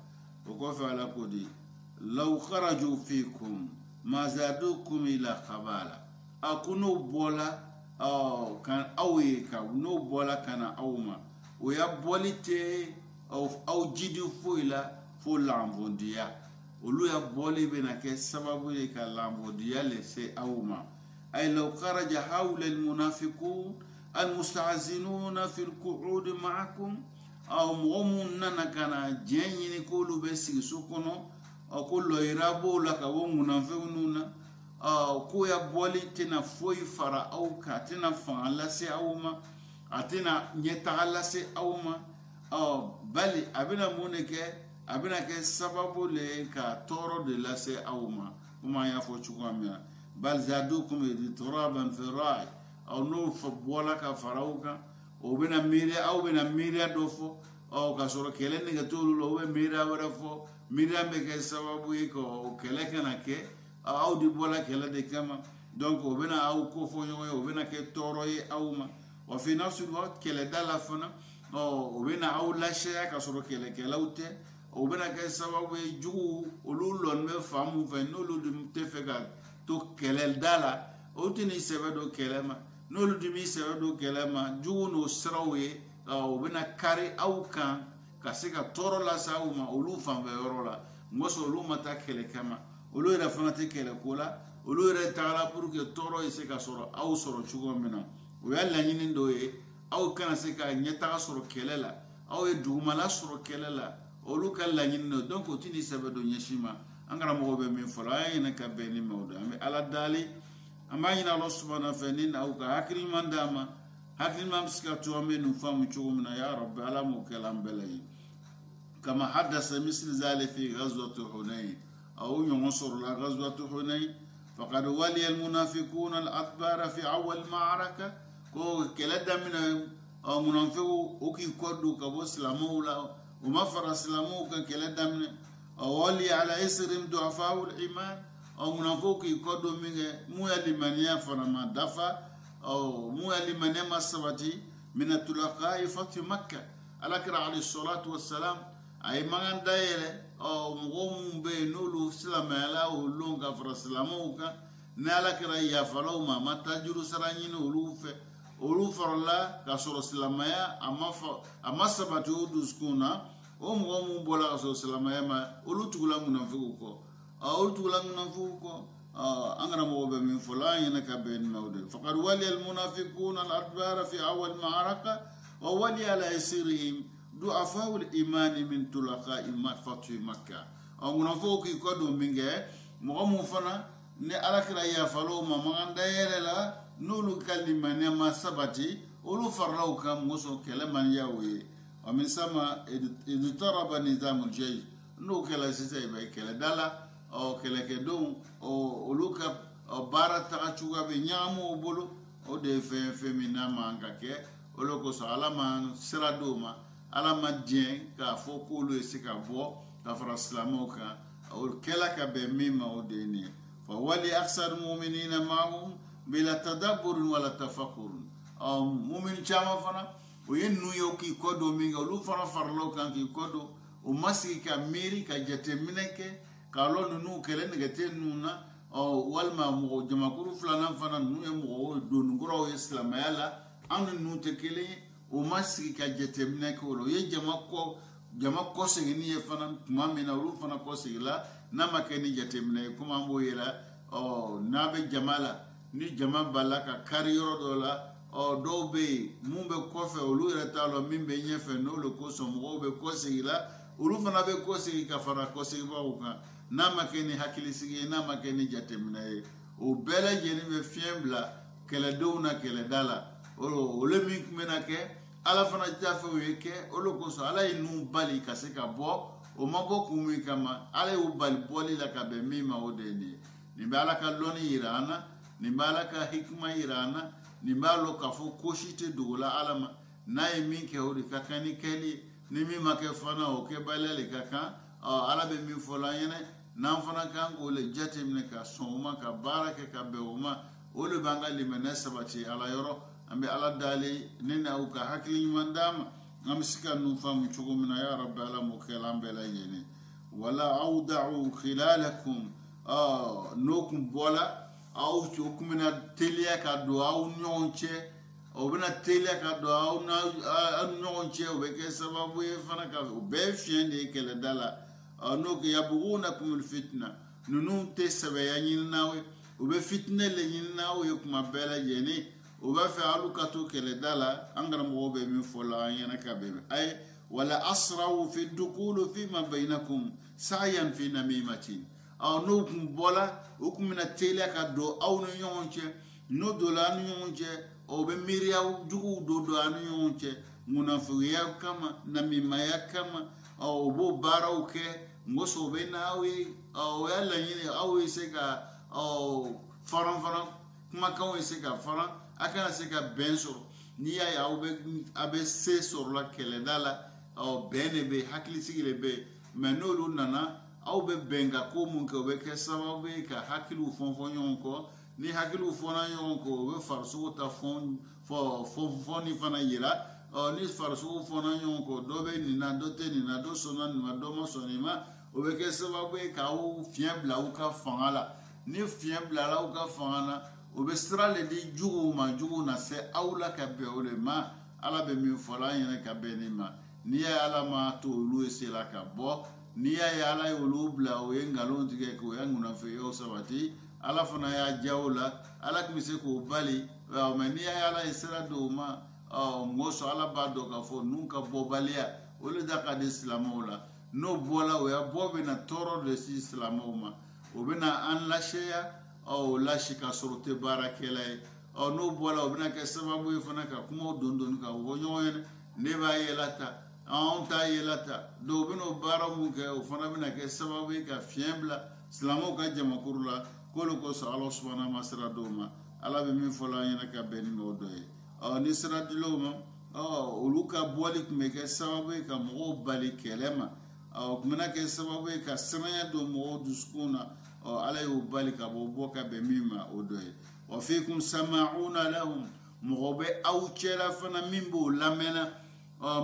o kɔfɛ ala ko di law kharaju fikum ma zadukum ila khabala. A ko n'o bɔla kan aw ye ka n'o bɔla ka na aw ma o ya bɔli tɛ aw jidi foyi la fo lanbondiya olu ya bɔli bɛna kɛ sababu ye ka lanbondiya lase aw ma ay law kharaja hawla almunafiqun almustahzinuna fi alqu'ud ma'akum. Aw mɔgɔ mun nana ka na diɲɛ ɲini k'olu bɛ sigi so kɔnɔ ko lɔyira b'o la ka bɔ munafɛnw na ko ya bɔli tɛna foyi fara aw kan a tɛna fanga lase aw ma. A tɛna ɲɛtaga lase aw ma. Bali a bɛna mun de kɛ a bɛna kɛ sababu le ye ka tɔɔrɔ de lase aw ma. Komi an y'a fɔ cogoya min na. Bali zadukum idtiraban fi rai aw n'o bɔla ka fara aw kan o bɛna miiriya aw bɛna miiriya dɔ fɔ ɔ ka sɔrɔ kɛlɛ nege t'olu la o bɛ miiriya wɛrɛ fɔ miiriya bɛ kɛ sababu ye ka o kɛlɛ kana kɛ aw de bɔla kɛlɛ de kama donc o bɛna aw kofɔ ɲɔgɔn ye o bɛna kɛ tɔɔrɔ ye aw ma. Wa fi nafsi kɛlɛda la fana ɔ o bɛna aw lasɛya ka sɔrɔ kɛlɛkɛlaw tɛ o bɛna kɛ sababu ye juguw olu lɔni bɛ fan mun fɛ n'olu tɛ fɛ ka to kɛlɛda la o tɛ n'i sɛbɛ don ma n'olu dun b'i sɛbɛ don kɛlɛ ma. Jugu n'o siraw ye o bɛna kari aw kan ka se ka tɔɔrɔ lase aw ma olu fanfɛ yɔrɔ la. N kosɔn olu ma taa kɛlɛ kama olu yɛrɛ fana tɛ kɛlɛ ko la. Olu yɛrɛ tagala pour que tɔɔrɔ ye se ka sɔrɔ aw sɔrɔ cogo min na. O y'a laɲini dɔ ye. Aw kana se ka ɲɛtaga sɔrɔ kɛlɛ la. Aw ye dugumala sɔrɔ kɛlɛ la. Olu ka laɲini dɔ. Donc o ti ni sɛbɛ don ɲɛsin ma. An karamɔgɔ bɛ min fɔlɔ an ye ɲinɛ ka bɛn ni mɛw an bɛ ala dali an b'a ɲini ala subahana fɛ ni n'aw ka hakili ɲuman d'a ma hakili ɲuman bɛ se ka to an bɛ ya rabbi ala m'o kɛ la ye kama hadasa misiri zale fi ghazwati hunayn aw ɲɔgɔn sɔrɔla ghazwati hunayn faqad waliya almunafiquna al-adbara fi awwal ma'araka ko kɛlɛ daminɛ munafɛnw o k'i kɔ don ka bɔ silamɛw la o ma fara silamɛw kan kɛlɛ daminɛ wali ala isrim du'afaw al-iman munafɛnw k'i kɔ don min kɛ mun ya limaniya fana ma dafa mun ya limaniya ma sabati min tulaqa'i fati makka. Alakira alayhi salatu wassalam a ye mankan dayɛlɛ mɔgɔ minnu bɛ yen n'olu silamɛyala o lon ka fara silamɛw kan ni ala kɛra yafalaw ma a ma taa juru sara ɲini olu fɛ olu farala ka sɔrɔ silamɛya a ma fa a ma sabati o dusukun na o mɔgɔ minnu bɔla ka sɔrɔ silamɛya ma olu tugula munafigiw kɔ آه، فقد ولي المنافقون الأدبار في أول معركة وولي على يسيرهم ضعفاء الإيمان من تلقاء فتح مكة. أو منافق يقدم من جهة مقام فنا نألك لا يفعلوا ما من دائرة لا نقول كلمة نما سبتي. ولو فرلو كم وصل كلام ياوي. ومن سما إذ ترى نظام الجيش. نقول كلا سيسيبه دالا. Kɛlɛkɛdenw olu ka baara taga cogoya bɛ ɲagami o bolo. O de ye fɛn fɛn min n'a man ka kɛ. O de kosɔn ala ma sira d'o ma. Ala ma diɲɛ k'a fɔ k'olu ye se ka bɔ ka fara silamɛw kan. O kɛla ka bɛn min ma o de ye nin ye. Fa wali aksar muminina mahum bila tadaburin wala tafakurun ɔ mumini caman fana o ye ninnu ye k'i kɔ don min kɛ. Olu fana farala o kan k'i kɔ don. O ma sigi ka miiri ka jateminɛ kɛ k'a lɔn ninnu kɛlɛ nɛgɛ tɛ ninnu na ɔ walima mɔgɔ jamakulu filanan fana ninnu ye mɔgɔ donnikɔrɔw ye silamɛya la an ni ninnu tɛ kelen ye o ma sigi ka jateminɛ kɛ o la o ye jama kɔ jama kɔseginni ye fana tuma min na olu fana kɔsegila n'a ma kɛ ni jateminɛ ye komi an b'o yira ɔ n'a bɛ jama la ni jama b'a la ka kari yɔrɔ dɔ la ɔ dɔw bɛ yen mun bɛ kɔfɛ olu yɛrɛ t'a lɔn min bɛ ɲɛfɛ n'olu kosɔn mɔgɔw bɛ kɔsegi la olu fana bɛ kɔsegin ka fara kɔsegibagaw kan n'a ma kɛ ni hakilisigi ye n'a ma kɛ ni jateminɛ ye. O bɛɛ lajɛlen bɛ fiɲɛ bila kɛlɛdenw na kɛlɛda la olu min tun bɛna kɛ ala fana jafɛw ye kɛ olu kosɔn ala ye nun bali ka se ka bɔ o ma bɔ kun min kama ala y'u bali bɔli la ka bɛn min ma o de ye nin ye nin bɛ ala ka lɔnni yira an na nin bɛ ala ka hikima yira an na nin b'a lɔ k'a fɔ ko si tɛ dogo la ala ma. N'a ye min kɛ o de ka kan ni kɛli ye ni min ma kɛ fana o kɛbaliya de ka kan ala bɛ min fɔ la an ɲɛna n'an fana kan k'o le jateminɛ ka sɔn o ma ka baara kɛ ka bɛn o ma. O de b'an ka limaniya sabati ala yɔrɔ. An bɛ ala dali ne n'aw ka hakili ɲuman d'a ma. An bɛ se ka ninnu faamu cogo min na. Ya rabi ala m'o kɛ an bɛɛ lajɛlen. Wala aw da'u khilalakum. N'o kun bɔla aw o kun bɛna teliya ka don aw ɲɔgɔn cɛ. O bɛna teliya ka don aw ni ɲɔgɔn cɛ. O bɛ kɛ sababu ye fana ka o bɛɛ ye fiɲɛ de ye kɛlɛda la n'o kɛ yabugunakum fitina ninnu tɛ sɛbɛya ɲini n'aw ye u bɛ le ɲini nawe ye kuma bɛɛ lajɛlen o b'a fɛ alu ka to kɛlɛda la an karamɔgɔw bɛ min fɔ la an ɲɛna ka bɛn ayi wala asraw fi dukulu fi ma bainakum. Sa'yan fi namimatin aw n'o kun bɔla o kun ka don aw ni ɲɔgɔn n'o donna aw ni ɲɔgɔn cɛ o bɛ miiriya juguw don don aw ni ɲɔgɔn cɛ munafigiya kama namimaya kama. Au o b'o baaraw kɛ ngoso o bɛ na aw ye o y'a laɲini aw ye se ka faran faran kumakanw ye se ka faran a kana se ka bɛn sɔrɔ. N'i y'a ye aw bɛ a bɛ se sɔrɔla la bɛn de bɛ yen hakilisigi de bɛ yen mɛ n'olu nana aw bɛ bɛn ka ko mun kɛ o bɛ kɛ sababu ye ka hakiliw fɔn ɲɔgɔn kɔ. Ni hakiliw fɔnna ɲɔgɔn kɔ o bɛ farisogo ta fɔn fɔnni fana yira ɔ ni farisogo fɔnna ɲɔgɔn kɔ dɔ bɛ nin na dɔ tɛ nin na dɔ sɔnna nin ma dɔ ma sɔn nin ma o bɛ kɛ sababu ye k'aw fiɲɛ bila aw ka fanga la. Ni fiɲɛ bilala aw ka fanga na o bɛ sira le di juguw ma juguw na se aw la ka bɛn o de ma ala bɛ min fɔ la an yɛrɛ ka bɛn nin ma. N'i y'a ye ala ma to olu ye se la ka bɔ n'i y'a ye ala ye olu bila o ye nkalon tigɛ k'o ye ŋunnafɛyaw sabati ala fana y'a diya o la ala tun bɛ se k'o bali mɛ n'i y'a ye ala ye sira di o ma mɔgɔ sɔn ala b'a dɔn k'a fɔ ninnu ka bɔbaliya olu da ka di silamɛw la. N'o bɔla o ya bɔ bɛ na tɔɔrɔ de si silamɛw ma. O bɛ na an laseya o lasi ka sɔrɔ o tɛ baarakɛla ye. N'o bɔla o bɛna kɛ sababu ye fana ka kumaw don don ka fɔ ɲɔgɔn ye. Ne b'a yɛlɛ ta. Anw t'a yɛlɛ ta. Dɔw bɛ n'o baara mun kɛ o fana bɛna kɛ sababu ye ka fiɲɛ bila silamɛw ka jamakuru la. K'olu kosɔn ala subahana ma sira dɔw ma. Ala bɛ min fɔ la an ɲɛna ka bɛn ni o dɔ ye ni sira dilaw ma olu ka bɔli tun bɛ kɛ sababu ye ka mɔgɔw bali kɛlɛ ma. Ɔ tun bɛna kɛ sababu ye ka siranya don mɔgɔw dusukun na. Ala y'o bali ka bɔ bɔ ka bɛn min ma o dɔ ye. Wa fikum sama'una lahum mɔgɔ bɛ aw cɛla fana min b'o lamɛnna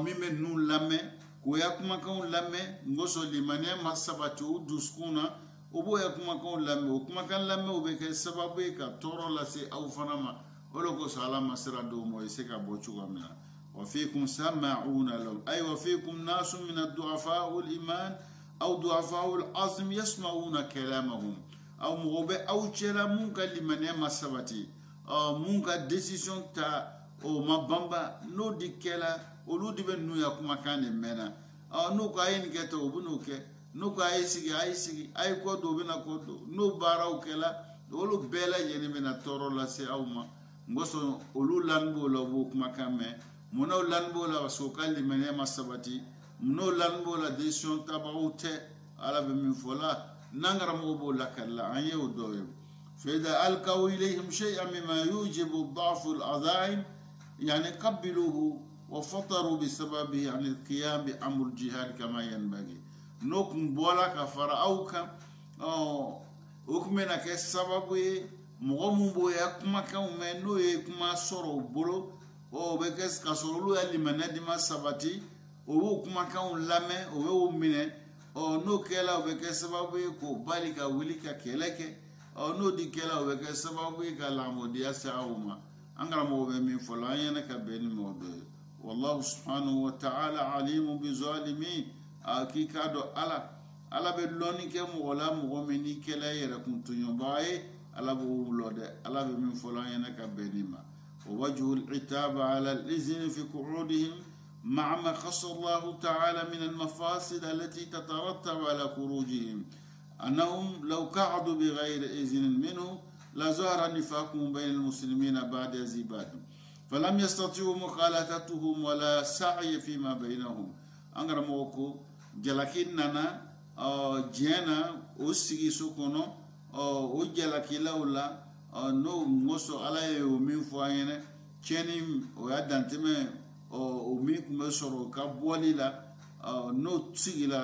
min bɛ ninnu lamɛn k'o ya kumakanw lamɛn ngosɔn limaniya ma sabati o dusukun na. O b'o ya kumakanw lamɛn o kumakan lamɛnw bɛ kɛ sababu ye ka tɔɔrɔ lase aw fana ma o de kosɔn ala ma sira d'o ma o ye se ka bɔ cogoya min na وفيكم سماعون لهم أي وفيكم ناس من الضعفاء الإيمان أو ضعفاء العظم يسمعون كلامهم أو مغبى أو تشلا مونكا لمن يما سبتي أو مونكا ديسيسيون تا أو ما بامبا نو دي كلا ولو دي بن نويا كما كان منا أو نو كاين كتا وبنو كي نو كاي سيكي أي سيكي أي كودو بنا كودو نو باراو كلا ولو بلا ينمنا تورو لسي أو ما kɛla olu bɛɛ lajɛlen bɛ na tɔɔrɔ lase aw ma n kosɔn olu lani b'o la u b'o kumakan mɛn munnaw b'o la parce que u ka limaniya ma sabati munnaw lani b'o la decision tabagaw tɛ ala bɛ min fɔ la n'an karamɔgɔ b'o lakari la an ye o dɔw ye فإذا ألقوا إليهم شيئا مما يوجب ضعف العزائم يعني قبلوه وفطروا بسببه عن القيام بأمر الجهاد كما ينبغي نوكم بولا كفر أو كم وكمنا كسبب mɔgɔ mun b'o ya kumakanw mɛn n'o ye kuma sɔrɔ o bolo o bɛ kɛ ka sɔrɔ olu ya limaniya di ma sabati. O b'o kumakanw lamɛn o bɛ o minɛ ɔ n'o kɛla o bɛ kɛ sababu ye k'o bali ka wuli ka kɛlɛ kɛ ɔ n'o di kɛla o bɛ kɛ sababu ye ka lamɔdiya se aw ma an karamɔgɔ bɛ min fɔ la an ɲɛna ka bɛn ni mɔgɔ dɔ ye wallahu subhanahu wa ta'ala alimu bi zalimin. A k'i k'a dɔn ala. Ala bɛ lɔnni kɛ mɔgɔ la mɔgɔ min ni kɛlɛ yɛrɛ kun tɔɲɔbaga ye ala b'o lɔ dɛ ala bɛ min fɔ la an ɲɛna ka bɛn ni ma ووجه العتاب على الإذن في قعودهم مع ما خص الله تعالى من المفاسد التي تترتب على خروجهم أنهم لو قعدوا بغير إذن منه لظهر نفاقهم بين المسلمين بعد زباد فلم يستطيعوا مخالطتهم ولا سعي فيما بينهم أنغر موكو جلكين نانا جينا أسيغي سكونو o jalakilaw la n'o mɔsɔ ala ye o min fɔ an ɲɛna tiɲɛni o y'a dantɛmɛ o min tun bɛ sɔrɔ ka bɔli la n'o sigila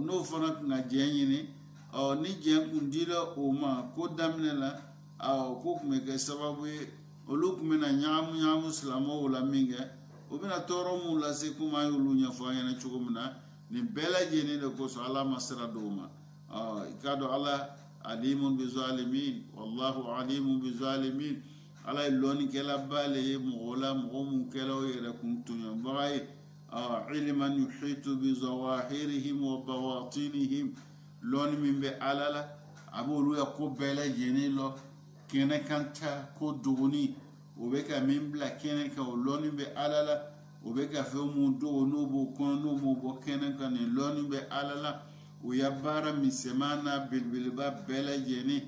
n'o fana tun ka diɲɛ ɲini ni diɲɛ kun dila o ma ko daminɛ la ko tun bɛ kɛ sababu ye olu tun bɛna ɲagamu ɲagamu silamɛw la min kɛ o bɛna tɔɔrɔ mun lase komi an y'olu ɲɛfɔ an ɲɛna cogo min na nin bɛɛ lajɛlen de kosɔn ala ma sira d'o ma. I k'a dɔn ala alimun bi zalimin. Wallahu alimun bi zalimin. Ala ye lɔnni kɛla baale ye mɔgɔ la mɔgɔ mun kɛla o yɛrɛ kun tɔɲɔbaga ye ilman yuhitu bi zawahirihim wa bawatinihim. Lɔnni min bɛ ala la a b'olu ya ko bɛɛ lajɛlen lɔ kɛnɛ kan ta ko dogoni o bɛ ka min bila kɛnɛ kan o lɔnni bɛ ala la o bɛ ka fɛn mun dogo n'o b'o kɔnɔ n'o m'o bɔ kɛnɛ kan nin lɔnni bɛ ala la u ya baara misɛnman n'a belebeleba bɛɛ lajɛlen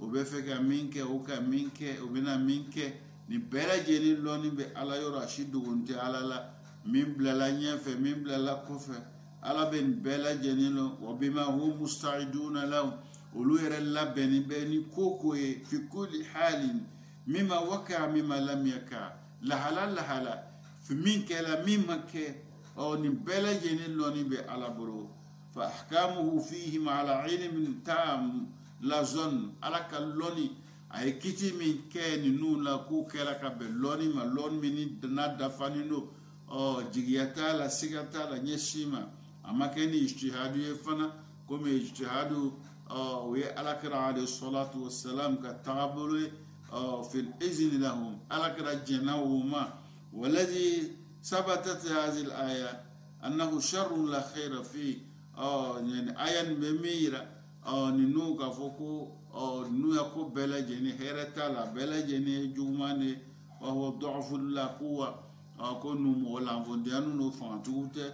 o bɛ fɛ ka min kɛ o ka min kɛ o bɛna min kɛ nin bɛɛ lajɛlen lɔnni bɛ ala yɔrɔ a si dogon tɛ ala la min bilala ɲɛfɛ min bilala kɔfɛ ala bɛ nin bɛɛ lajɛlen lɔ wa bima hu musta'iduna lahu olu yɛrɛ labɛnni bɛ ni ko ye fi kulli halin. Mima waka mima lam yaka. Lahala lahala. Min kɛla min ma kɛ ɔ nin bɛɛ lajɛlen lɔnni bɛ ala bolo فأحكامه فيهم على علم تام لا ظن على كاللوني أي كتي من كين نو لا كو كلا كبلوني ما لون من دنا دفاني نو. أو جيجيتا لا سيجاتا لا نيشيما. أما كان اجتهاد يفنا. كم اجتهاد أو وي على كرا عليه الصلاة والسلام كتقبل في الإذن لهم. على كرا جناوما والذي ثبتت هذه الآية أنه شر لا خير فيه. Yani aya nin bɛ min yira ninnu k'a fɔ ko ninnu ya ko bɛɛ lajɛlen hɛrɛ t'a la bɛɛ lajɛlen ye juguman de wa huwa dɔgɔfulu la kuwa ko nu mɔgɔ lanfɔndenya nu fangatigiw tɛ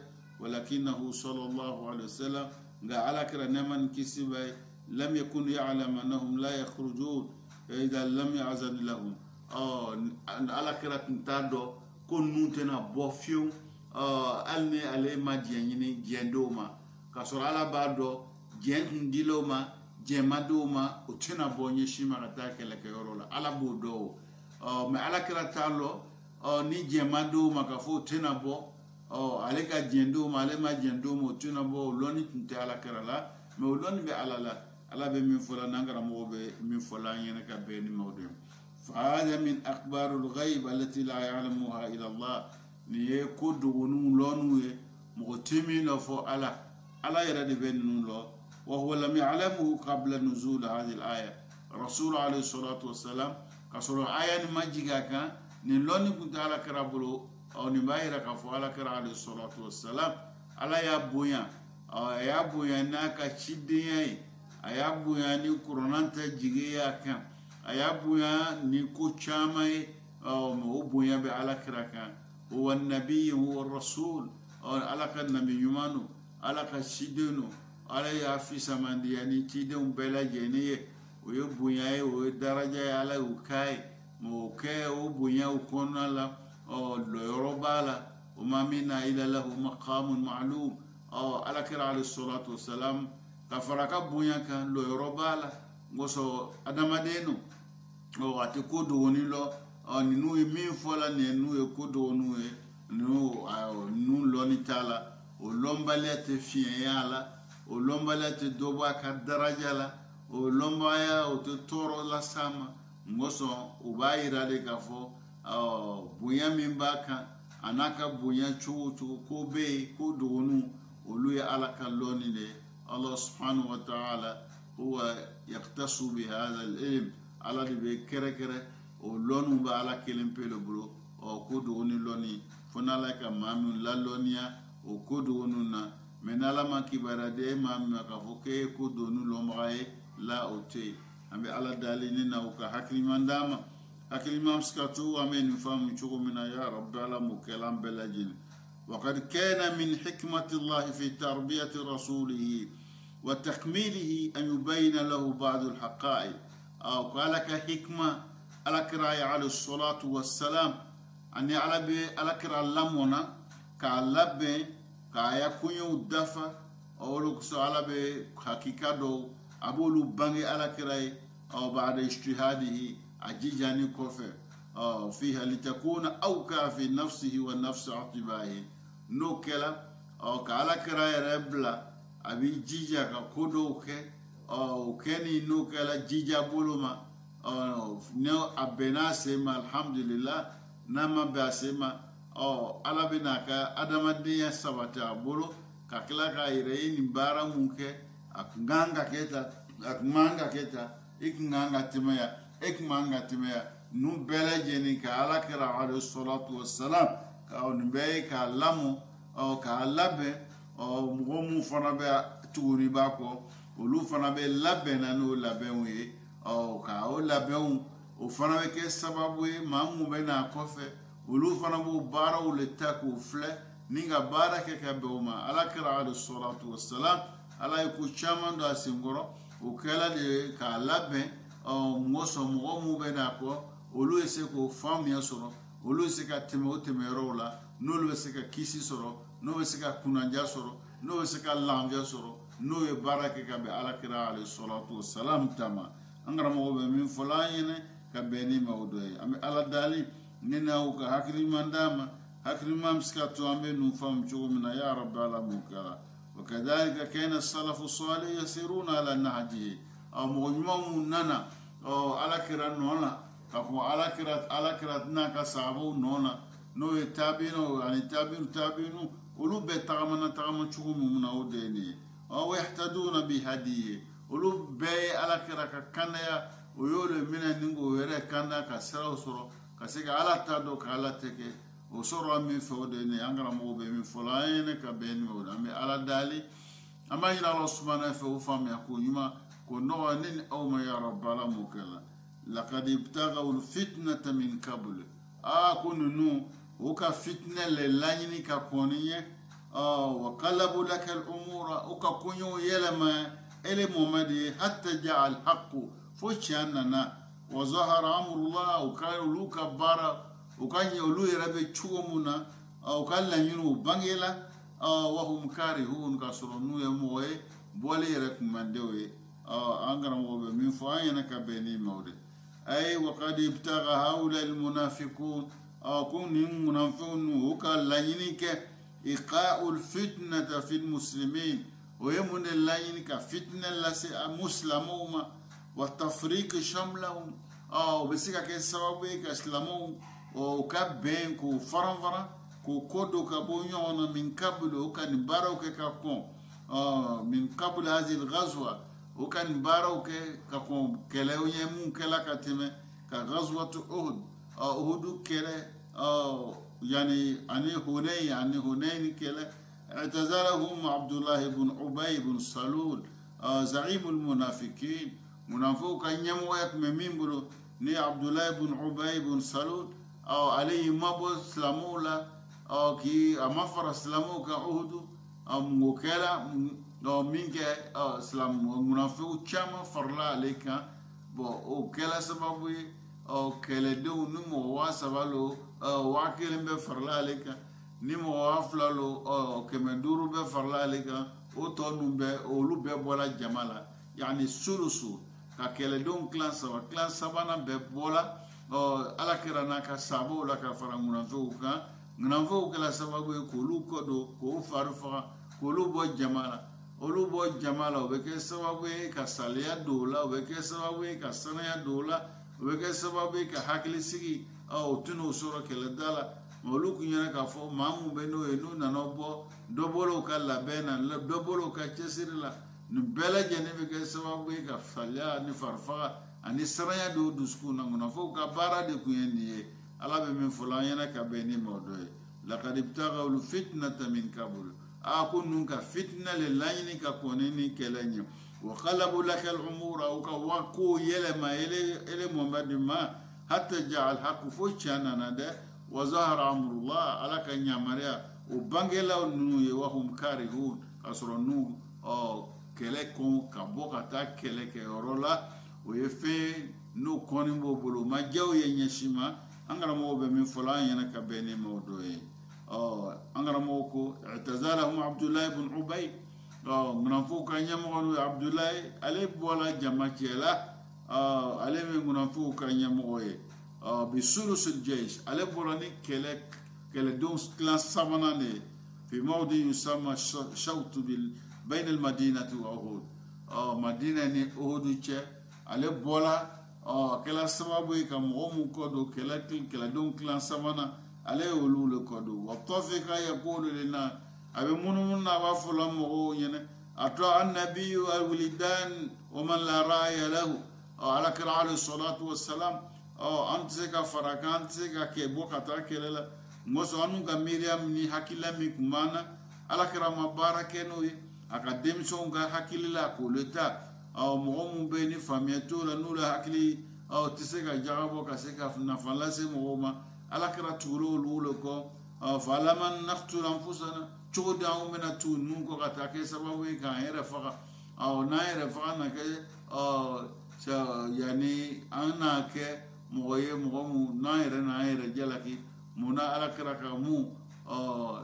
walakinahu sallallahu alaihi wasallam nka ala kɛra nɛɛma ni kisi bɛ ye lam yakun ya'lam annahum la yakhrujun idha lam ya'zan lahum ala kɛra tun t'a dɔn ko ninnu tɛna bɔ fiyewu hali ni ale ma diɲɛ ɲini diɲɛdenw ma k'a sɔrɔ ala b'a dɔn diɲɛ tun dilaw ma diɲɛ ma d'o ma o tɛna bɔ ɲɛsin ma ka taa kɛlɛkɛyɔrɔ la ala b'o dɔn o mɛ ala kɛra t'a lɔ ni diɲɛ ma d'o ma k'a fɔ o tɛna bɔ ale ka diɲɛ d'o ma ale ma diɲɛ d'o ma o tɛna bɔ o lɔnni tun tɛ ala kɛra la mɛ o lɔnni bɛ ala la ala bɛ min fɔ la n'an karamɔgɔ bɛ min fɔ la an ɲɛna ka bɛn ni maaw de ye فهذا من أخبار الغيب التي لا يعلمها إلا الله ni ye ko dogoninw lɔnniw ye mɔgɔ ala ala yɛrɛ de bɛ ninnu lɔ wa huwa lam ya'lamuhu qabla nuzul hadhihi al-aya rasul alayhi salatu wassalam ka sɔrɔ aya ni ma jigin a kan nin lɔnni kun tɛ ala kɛra bolo ɔ nin b'a yira k'a fɔ ala kɛra alayhi salatu wassalam ala y'a bonya a y'a bonya n'a ka cidenya ye a y'a bonya ni kuranna tɛ jigin a kan a y'a bonya ni ko caman ye o bonya bɛ ala kɛra kan ala ka sidenw nɔ ala y'a fisamandiya ni cidenw bɛɛ lajɛlen ye. O ye bonya ye o ye daraja ye ala y'o k'a ye mɛ o kɛ o bonyaw kɔnɔna la. Ɔ lɔyɔrɔ b'a la o ma min na ila lahu maqamun ma'lum ɔ alakira alayhi salatu wa salam ka fara ka bonya kan lɔyɔrɔ b'a la. Gosɔ adamaden no. Ɔ a tɛ ko dogoni lɔ ɔ ninnu ye min fɔla nin ye n'u ye ko dogoniw ye ninnu lɔni t'a la o lɔnbaliya tɛ fiɲɛya la o lɔnbaliya tɛ dɔ bɔ a ka daraja la o lɔnbaliya o tɛ tɔɔrɔ las'a ma ngɔsɔn o b'a yira de k'a fɔ bonya min b'a kan a n'a ka bonya cogo cogo ko bɛ yen ko dɔgɔninw olu ye ala ka lɔnni de. Ye ala subhanahu wa ta'ala huwa yaktasu bi hadha al-ilm. Ala de bɛ kɛrɛkɛrɛ o lɔnniw bɛ ala kelen pe le bolo ɔ ko dogoni lɔnni fo n'ala ka maa min lalɔnniya o ko dogoniw na mɛ n'ala ma kibaruya di e maa min ma k'a fɔ k'e ye ko dogoni lɔnbaga ye la o tɛ yen an bɛ ala dali ne na o ka hakiliman d'a ma hakiliman bɛ se ka to an bɛ nin faamu cogo min na ya rabi ala m'o kɛla an bɛɛ lajɛlen وقد كان من حكمة الله في تربية رسوله وتكميله أن يبين له بعض الحقائق أو قال حكمة على كراية عليه الصلاة والسلام أني على بي على كرا لمونا كاللبي كايا كونيو دفا أو لو على بي حقيقة دو أبولو باني على كراي أو بعد اجتهاده أجيجاني كوفي أو فيها لتكون أوكا في نفسه ونفس عطبائه نو كلا أو كالا كراي ربلا أبي جيجا كودو كي أو كني نو كلا جيجا بولوما أو نو أبنا سيما الحمد لله نما باسيما أو على بناكا أدم ɔ ala bɛ n'a ka adamadenya sabati a bolo ka tila k'a yɛrɛ ye nin baara mun kɛ a kun kan ka kɛ tan a kun man ka kɛ tan e kun kan ka tɛmɛ yan e kun man ka tɛmɛ yan ninnu bɛɛ lajɛlen ka ala kɛra ale sɔrɔ to salam ka nin bɛɛ ye k'a lamɔ ɔ k'a labɛn. Ɔ mɔgɔ mun fana bɛ tuguni b'a kɔ olu fana bɛ labɛnna n'o labɛnw ye. Ɔ ka labɛnw o fana bɛ kɛ sababu ye maa mun bɛ n'a kɔfɛ. Olu fana b'o baaraw le ta k'o filɛ ni ka baara kɛ ka bɛn o ma. Ala kɛra alayhi salatu wa salam ala ye ko caman don a senkɔrɔ. O kɛla de ye k'a labɛn. Mɔgɔ sɔn mɔgɔ mun bɛ n'a kɔ olu ye se k'o faamuya sɔrɔ. Olu ye se ka tɛmɛ o tɛmɛyɔrɔw la. N'olu bɛ se ka kisi sɔrɔ. N'o bɛ se ka kunnaja sɔrɔ. N'o bɛ se ka lafiya sɔrɔ. N'o ye baara kɛ ka bɛn alakira alayhi salatu wa salam ta ma. An karamɔgɔ bɛ min fɔla an ɲɛnɛ ka bɛn ni ma o dɔ ye. An bɛ ala dali ni n'aw ka hakili ɲuman d'a ma hakili ɲuman bɛ se ka to an bɛ ninnu faamu cogo min na ya rabi ala m'o kɛra وكذلك كان السلف الصالح يسيرون على نهجه أو مغنم نانا أو على كرا نونا كفو على كرا على كرا ناكا سابو نونا نو يتابينو يعني تابينو تابينو ولو بتغمنا تغمنا شو ممنا وديني أو يحتدون بهديه ولو بي على كرا كنيا ويولو من نينغو ويري كندا كسرو سرو كسيك على تادو كالا تكي o sɔrɔ min fɛ o de ni an karamɔgɔ bɛ min fɔlɔ an ye ne ka bɛn ni o de an bɛ ala dali an b'a ɲini ala sumana fɛ o faamuya ko ɲuman ko nɔgɔ ne ni aw ma yara bala m'o kɛ la lakadi ibtagaw fitnata min kabul aa ko ninnu o ka fitinɛ le laɲini ka kɔni ye wa kalabu laka umura o ka koɲɛw yɛlɛma ele mɔmɛdi ye hatta ja alhaqu fo tiɲɛ nana wa zahara amrullah o ka olu ka baara u ka ɲɛ olu yɛrɛ bɛ cogo mun na u ka laɲini u bangela wa hum karihun ka sɔrɔ n'u ye mɔgɔ ye bɔli yɛrɛ kumandenw ye an karamɔgɔ bɛ min fɔ an والتفريق شاملة و... آه وبسيكا كي سوابي كاسلامون وكاب بين كو فرنفرا كو كودو كابونيون من قبل وكان باروك كاكون آه من قبل هذه الغزوة وكان باروك كاكون كلاوية مون كلا كاتيمة كغزوة أهد أهد كلا آه يعني أني هوني أني هوني كلا اعتزالهم عبد الله بن عبي بن سلول آه زعيم المنافقين. منافق كان يموت من بلو ني عبد الله بن أبي بن سلول أو عليه مبو سلامو لا أو كي أمفر سلامو كأهدو أو موكلا أو أو سلام منافق كما فرلا عليك بو أو كلا سببي أو كلا دو نمو واسبالو أو واكلم بفرلا عليك ni mɔgɔ fila lo ɔ kɛmɛ duuru bɛɛ farala ale kan o ka kɛlɛdenw kilan saba kilan sabanan bɛɛ bɔra ɔ ala kɛra n'a ka saabaw la ka fara ŋunanfɛnw kan ŋunanfɛnw kɛra sababu ye k'olu kɔ don k'o fari faga k'olu bɔ jama la olu bɔ jama la o bɛ kɛ sababu ye ka saliya don o la o bɛ kɛ sababu ye ka sanaya don o la o bɛ kɛ sababu ye ka hakilisigi ɔ o tɛna o sɔrɔ kɛlɛda la olu kun yɛrɛ k'a fɔ maa mun bɛ n'o ye n'u nana bɔ dɔ bɔra u ka labɛn na dɔ bɔra u ka cɛsiri la nin bɛɛ lajɛlen bɛ kɛ sababu ye ka saliya ni farifaga ani siranya don dusukun na kɔnɔ fo ka baara de kun ye nin ye ala bɛ min fɔla an ɲɛna ka bɛn ni maa dɔ ye. Lakadi bitagalu fitinata min kabul a ko nun ka fitina le laɲini ka kɔni ni kɛlɛ ɲɛ wa kalabu lakal umura u ka wa ko yɛlɛma ele mɔmɛdi ma hatta jaal haku fo tiɲɛ nana dɛ wa zahara amrullah ala ka yamaruya o bangelaw ninnu ye wahum karihun ka sɔrɔ n'u kɛlɛ kɔn ka bɔ ka taa kɛlɛkɛyɔrɔ la o ye fɛn n'o kɔni b'o bolo o ma diya o ye ɲɛsin ma an karamɔgɔ bɛ min fɔla an ɲɛna ka bɛn ni ma o dɔ ye. Ɔ an karamɔgɔ ko i'tazalahum abdulayi ibn ubay. Ɔ ŋunanfɔw ka ɲɛmɔgɔ n'o ye abdulayi ale bɔla jama cɛ la. Ɔ ale min ŋunanfɔw ka ɲɛmɔgɔ ye. Ɔ bi sulusul jaysh. Ale bɔra ni kɛlɛ kɛlɛdenw tilan sabanan de ye. Fi mawdi yusama shawtu bil بين المدينة وأهود أو آه، مدينة ني أهودو تشي على بولا أو كلا سبابو كم هو مكودو كلا كل كلا دون كلا سمانا. على أولو لكودو وطفك يقول لنا أبي منو منا وافلا مهو يعني أتوا النبي والولدان ومن لا راية له. أو على كل عليه الصلاة والسلام. أو أنت سكا فرقا أنت سكا كيبو كتا كلا موسو أنو غميريا مني حكي لامي على كرام باركينو a ka denmisɛnw ka hakili la k'o le ta ɔ mɔgɔ mun bɛ yen ni faamuya t'o la n'u la hakili. Ɔ tɛ se ka jagabɔ ka se ka nafa lase mɔgɔw ma ala kɛra tugula olu le kɔ ɔ fa alama naqtula anfusana cogo di an bɛna tugu ninnu kɔ ka taa kɛ sababu ye k'an yɛrɛ faga ɔ n'an yɛrɛ faga na kɛ ɔ yanni an n'a kɛ mɔgɔ ye mɔgɔ mun n'an yɛrɛ n'an yɛrɛ jalaki. Munna ala kɛra ka mun ɔ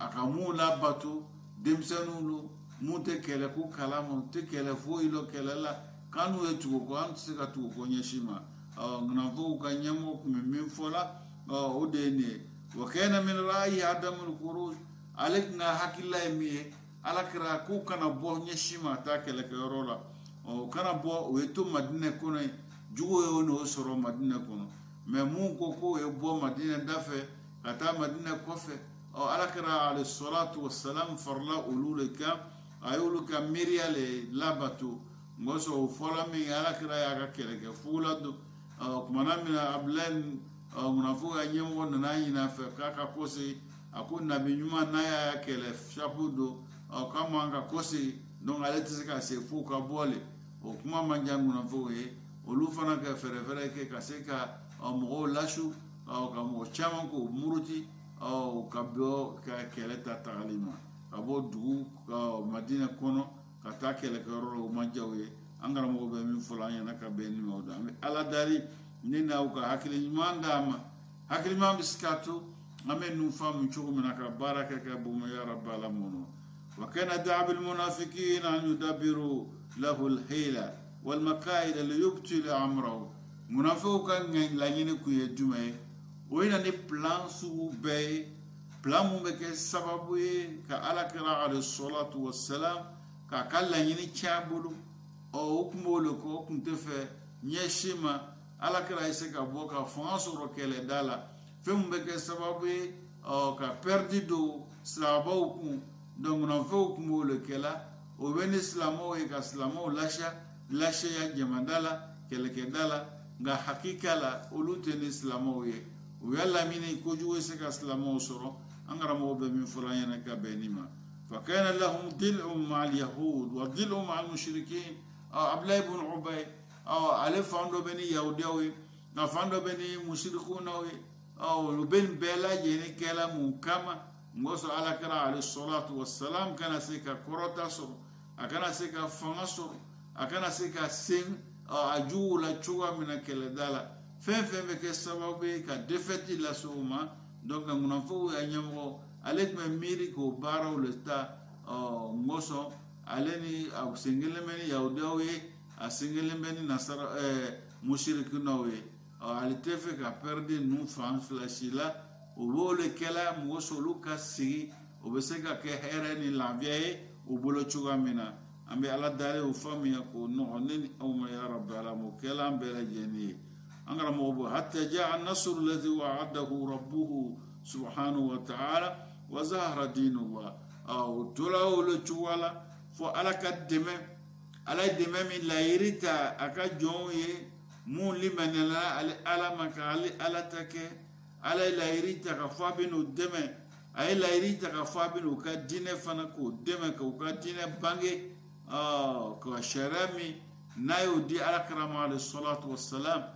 a ka mun labato denmisɛnninw lo mun tɛ kɛlɛ ko kalama u tɛ kɛlɛ foyi lɔ kɛlɛ la. Kanu n'u ye tugu kɔ an tɛ se ka tugu kɔ ɲɛsin ma ɔ ŋunanfɔw ka ɲɛmɔgɔ tun bɛ min fɔ la ɔ o de ye nin ye wa kɛnɛ min ra'ayi adamu koro ale tun ka hakilila ye min ye ala kɛra k'u kana bɔ ɲɛsin ma taa kɛlɛkɛyɔrɔ la ɔ kana bɔ o ye to madinɛ kɔnɔ ye jogo ye o n'o sɔrɔ madinɛ kɔnɔ mɛ mun ko k'o ye bɔ madinɛ da ka taa madinɛ kɔfɛ ala kɛra ale salam farila olu le kan a y'olu ka miiriya le labato ngɔsɔ o fɔla min ala kɛra y'a ka kɛlɛkɛ fugula don ɔ kumana min na abulayi ŋunafo ka ɲɛmɔgɔ nana ɲin'a fɛ k'a ka kɔse a ko nabi ɲuman n'a y'a kɛlɛ sapu don ɔ k'a man ka kɔse donc ale tɛ se ka se fo ka bɔ le o kuma man ca ŋunafow ye. Olu fana ka fɛɛrɛ fɛɛrɛ kɛ ka se ka mɔgɔw lasu ka mɔgɔ caman k'o muruti. Ka bɔ ka kɛlɛ ta tagali ma ka bɔ dugu madina kɔnɔ ka taa kɛlɛkɛyɔrɔ la o ma diya u ye. An karamɔgɔ bɛ min fɔla an ɲɛna ka bɛn ni ma o don an bɛ ala dali ni n'aw ka hakili ɲuman d'a ma. Hakili ɲuman bɛ se k'a to an bɛ nun faamu cogo min na ka baara kɛ ka bon ya la mɔnɔ wa kana da'ab munafikin an yudabiru lahu alhila wal makaida li yubtil amrahu. Munafiqu ka laɲini kun ye jumɛn ye? O ye na ni plan sugu bɛɛ ye plan mun bɛ kɛ sababu ye ka ala kɛra alayhi salatu wa salam k'a ka laɲini tiɲɛ a bolo ɔ o tun b'o le kɔ o tun tɛ fɛ ɲɛsin ma ala kɛra ye se ka bɔ ka fanga sɔrɔ kɛlɛda la. Fɛn min bɛ kɛ sababu ye ɔ ka pɛridi don silamɛbaw kun dɔnkunafɛnw kun b'o le kɛla o bɛ ni silamɛw ye ka silamɛw lasiya lasiya jamada la kɛlɛkɛda la. Nka hakika la olu tɛ ni silamɛw ye u y'a lamini kojugu ye se ka silamɛw sɔrɔ أن رموا من فلان كبينما. فكان لهم ضلع مع اليهود وضلع مع المشركين. آه، أو عبد الله بن عبي أو ألف عنده بني يهودي أو نف عنده بني مشركون أو آه، أو لبن بلا يعني كلام كما موسو على كرا على الصلاة والسلام. كان سيكا كروتا سور. أكان سيكا فنصر أكان سيكا سين. آه، أو أجو ولا من كلا دالا. فين فين بك السبب بك دفتي لسوما donc ŋunanfɔw y'a ɲɛmɔgɔ ale tun bɛ miiri k'o baaraw le ta n ko sɔn ale ni a sen kelen bɛ ni yahudiyaw ye a sen kelen bɛ ni nasara ɛɛ musirikunaw ye. Ale tɛ fɛ ka pɛridi ninnu fan fila si la o b'o le kɛla mɔgɔ sɔrɔ olu ka sigi o bɛ se ka kɛ hɛrɛ ni lafiya ye o bolo cogoya min na an bɛ ala dalen o faamuya k'o nɔgɔ ne ni aw ma ya rabbi ala m'o kɛla an bɛɛ lajɛlen ye أنقر موبو حتى جاء النصر الذي وعده ربه سبحانه وتعالى وزهر دين الله أو تلاو لتوالا فألك الدم على الدم من لا يريتا أكا جوي مو لمن لا على ألمك على ألتك على لا يريتا غفابين الدم أي لا يريتا غفابين وكدين فنكو دمك وكدين بانجي آه، أو كشرامي نايو دي على كرام عليه الصلاة والسلام.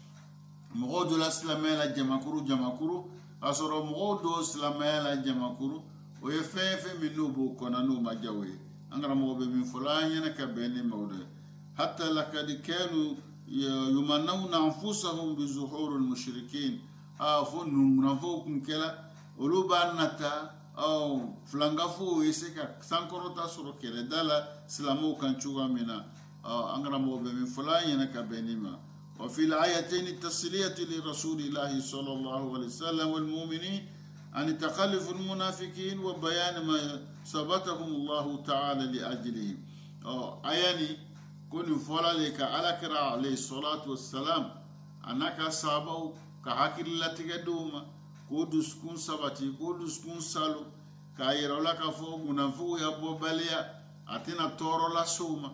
mɔgɔw dɔ la silamɛya la jamakuru jamakuru k'a sɔrɔ mɔgɔw dɔ silamɛya la jamakuru o ye fɛn ye fɛn min n'o b'o kɔnɔ n'o ma diya o ye an karamɔgɔ bɛ min fɔla an ɲɛna ka bɛn ni maaw dɔ ye hata lakadi kɛlu yumannaw na anfusahum bi zuhuri mushrikin. Aa fo nunkunafow kun kɛla olu b'a nata ɔ filangafow ye se ka sankɔrɔta sɔrɔ kɛlɛda la silamɛw kan cogoya min na ɔ an karamɔgɔ bɛ min fɔla an ɲɛna ka bɛn ni ma. وفي الآيتين التسلية لرسول الله صلى الله عليه وسلم والمؤمنين عن تخلف المنافقين وبيان ما ثبتهم الله تعالى لأجلهم. أياني كن فولا لك على كرا عليه الصلاة والسلام. أنك سابو كحكي لتكدوما كودس كون سبتي كودس كون سالو. كايرو لك فو منافو يا بوباليا أتنا تورو لا سوما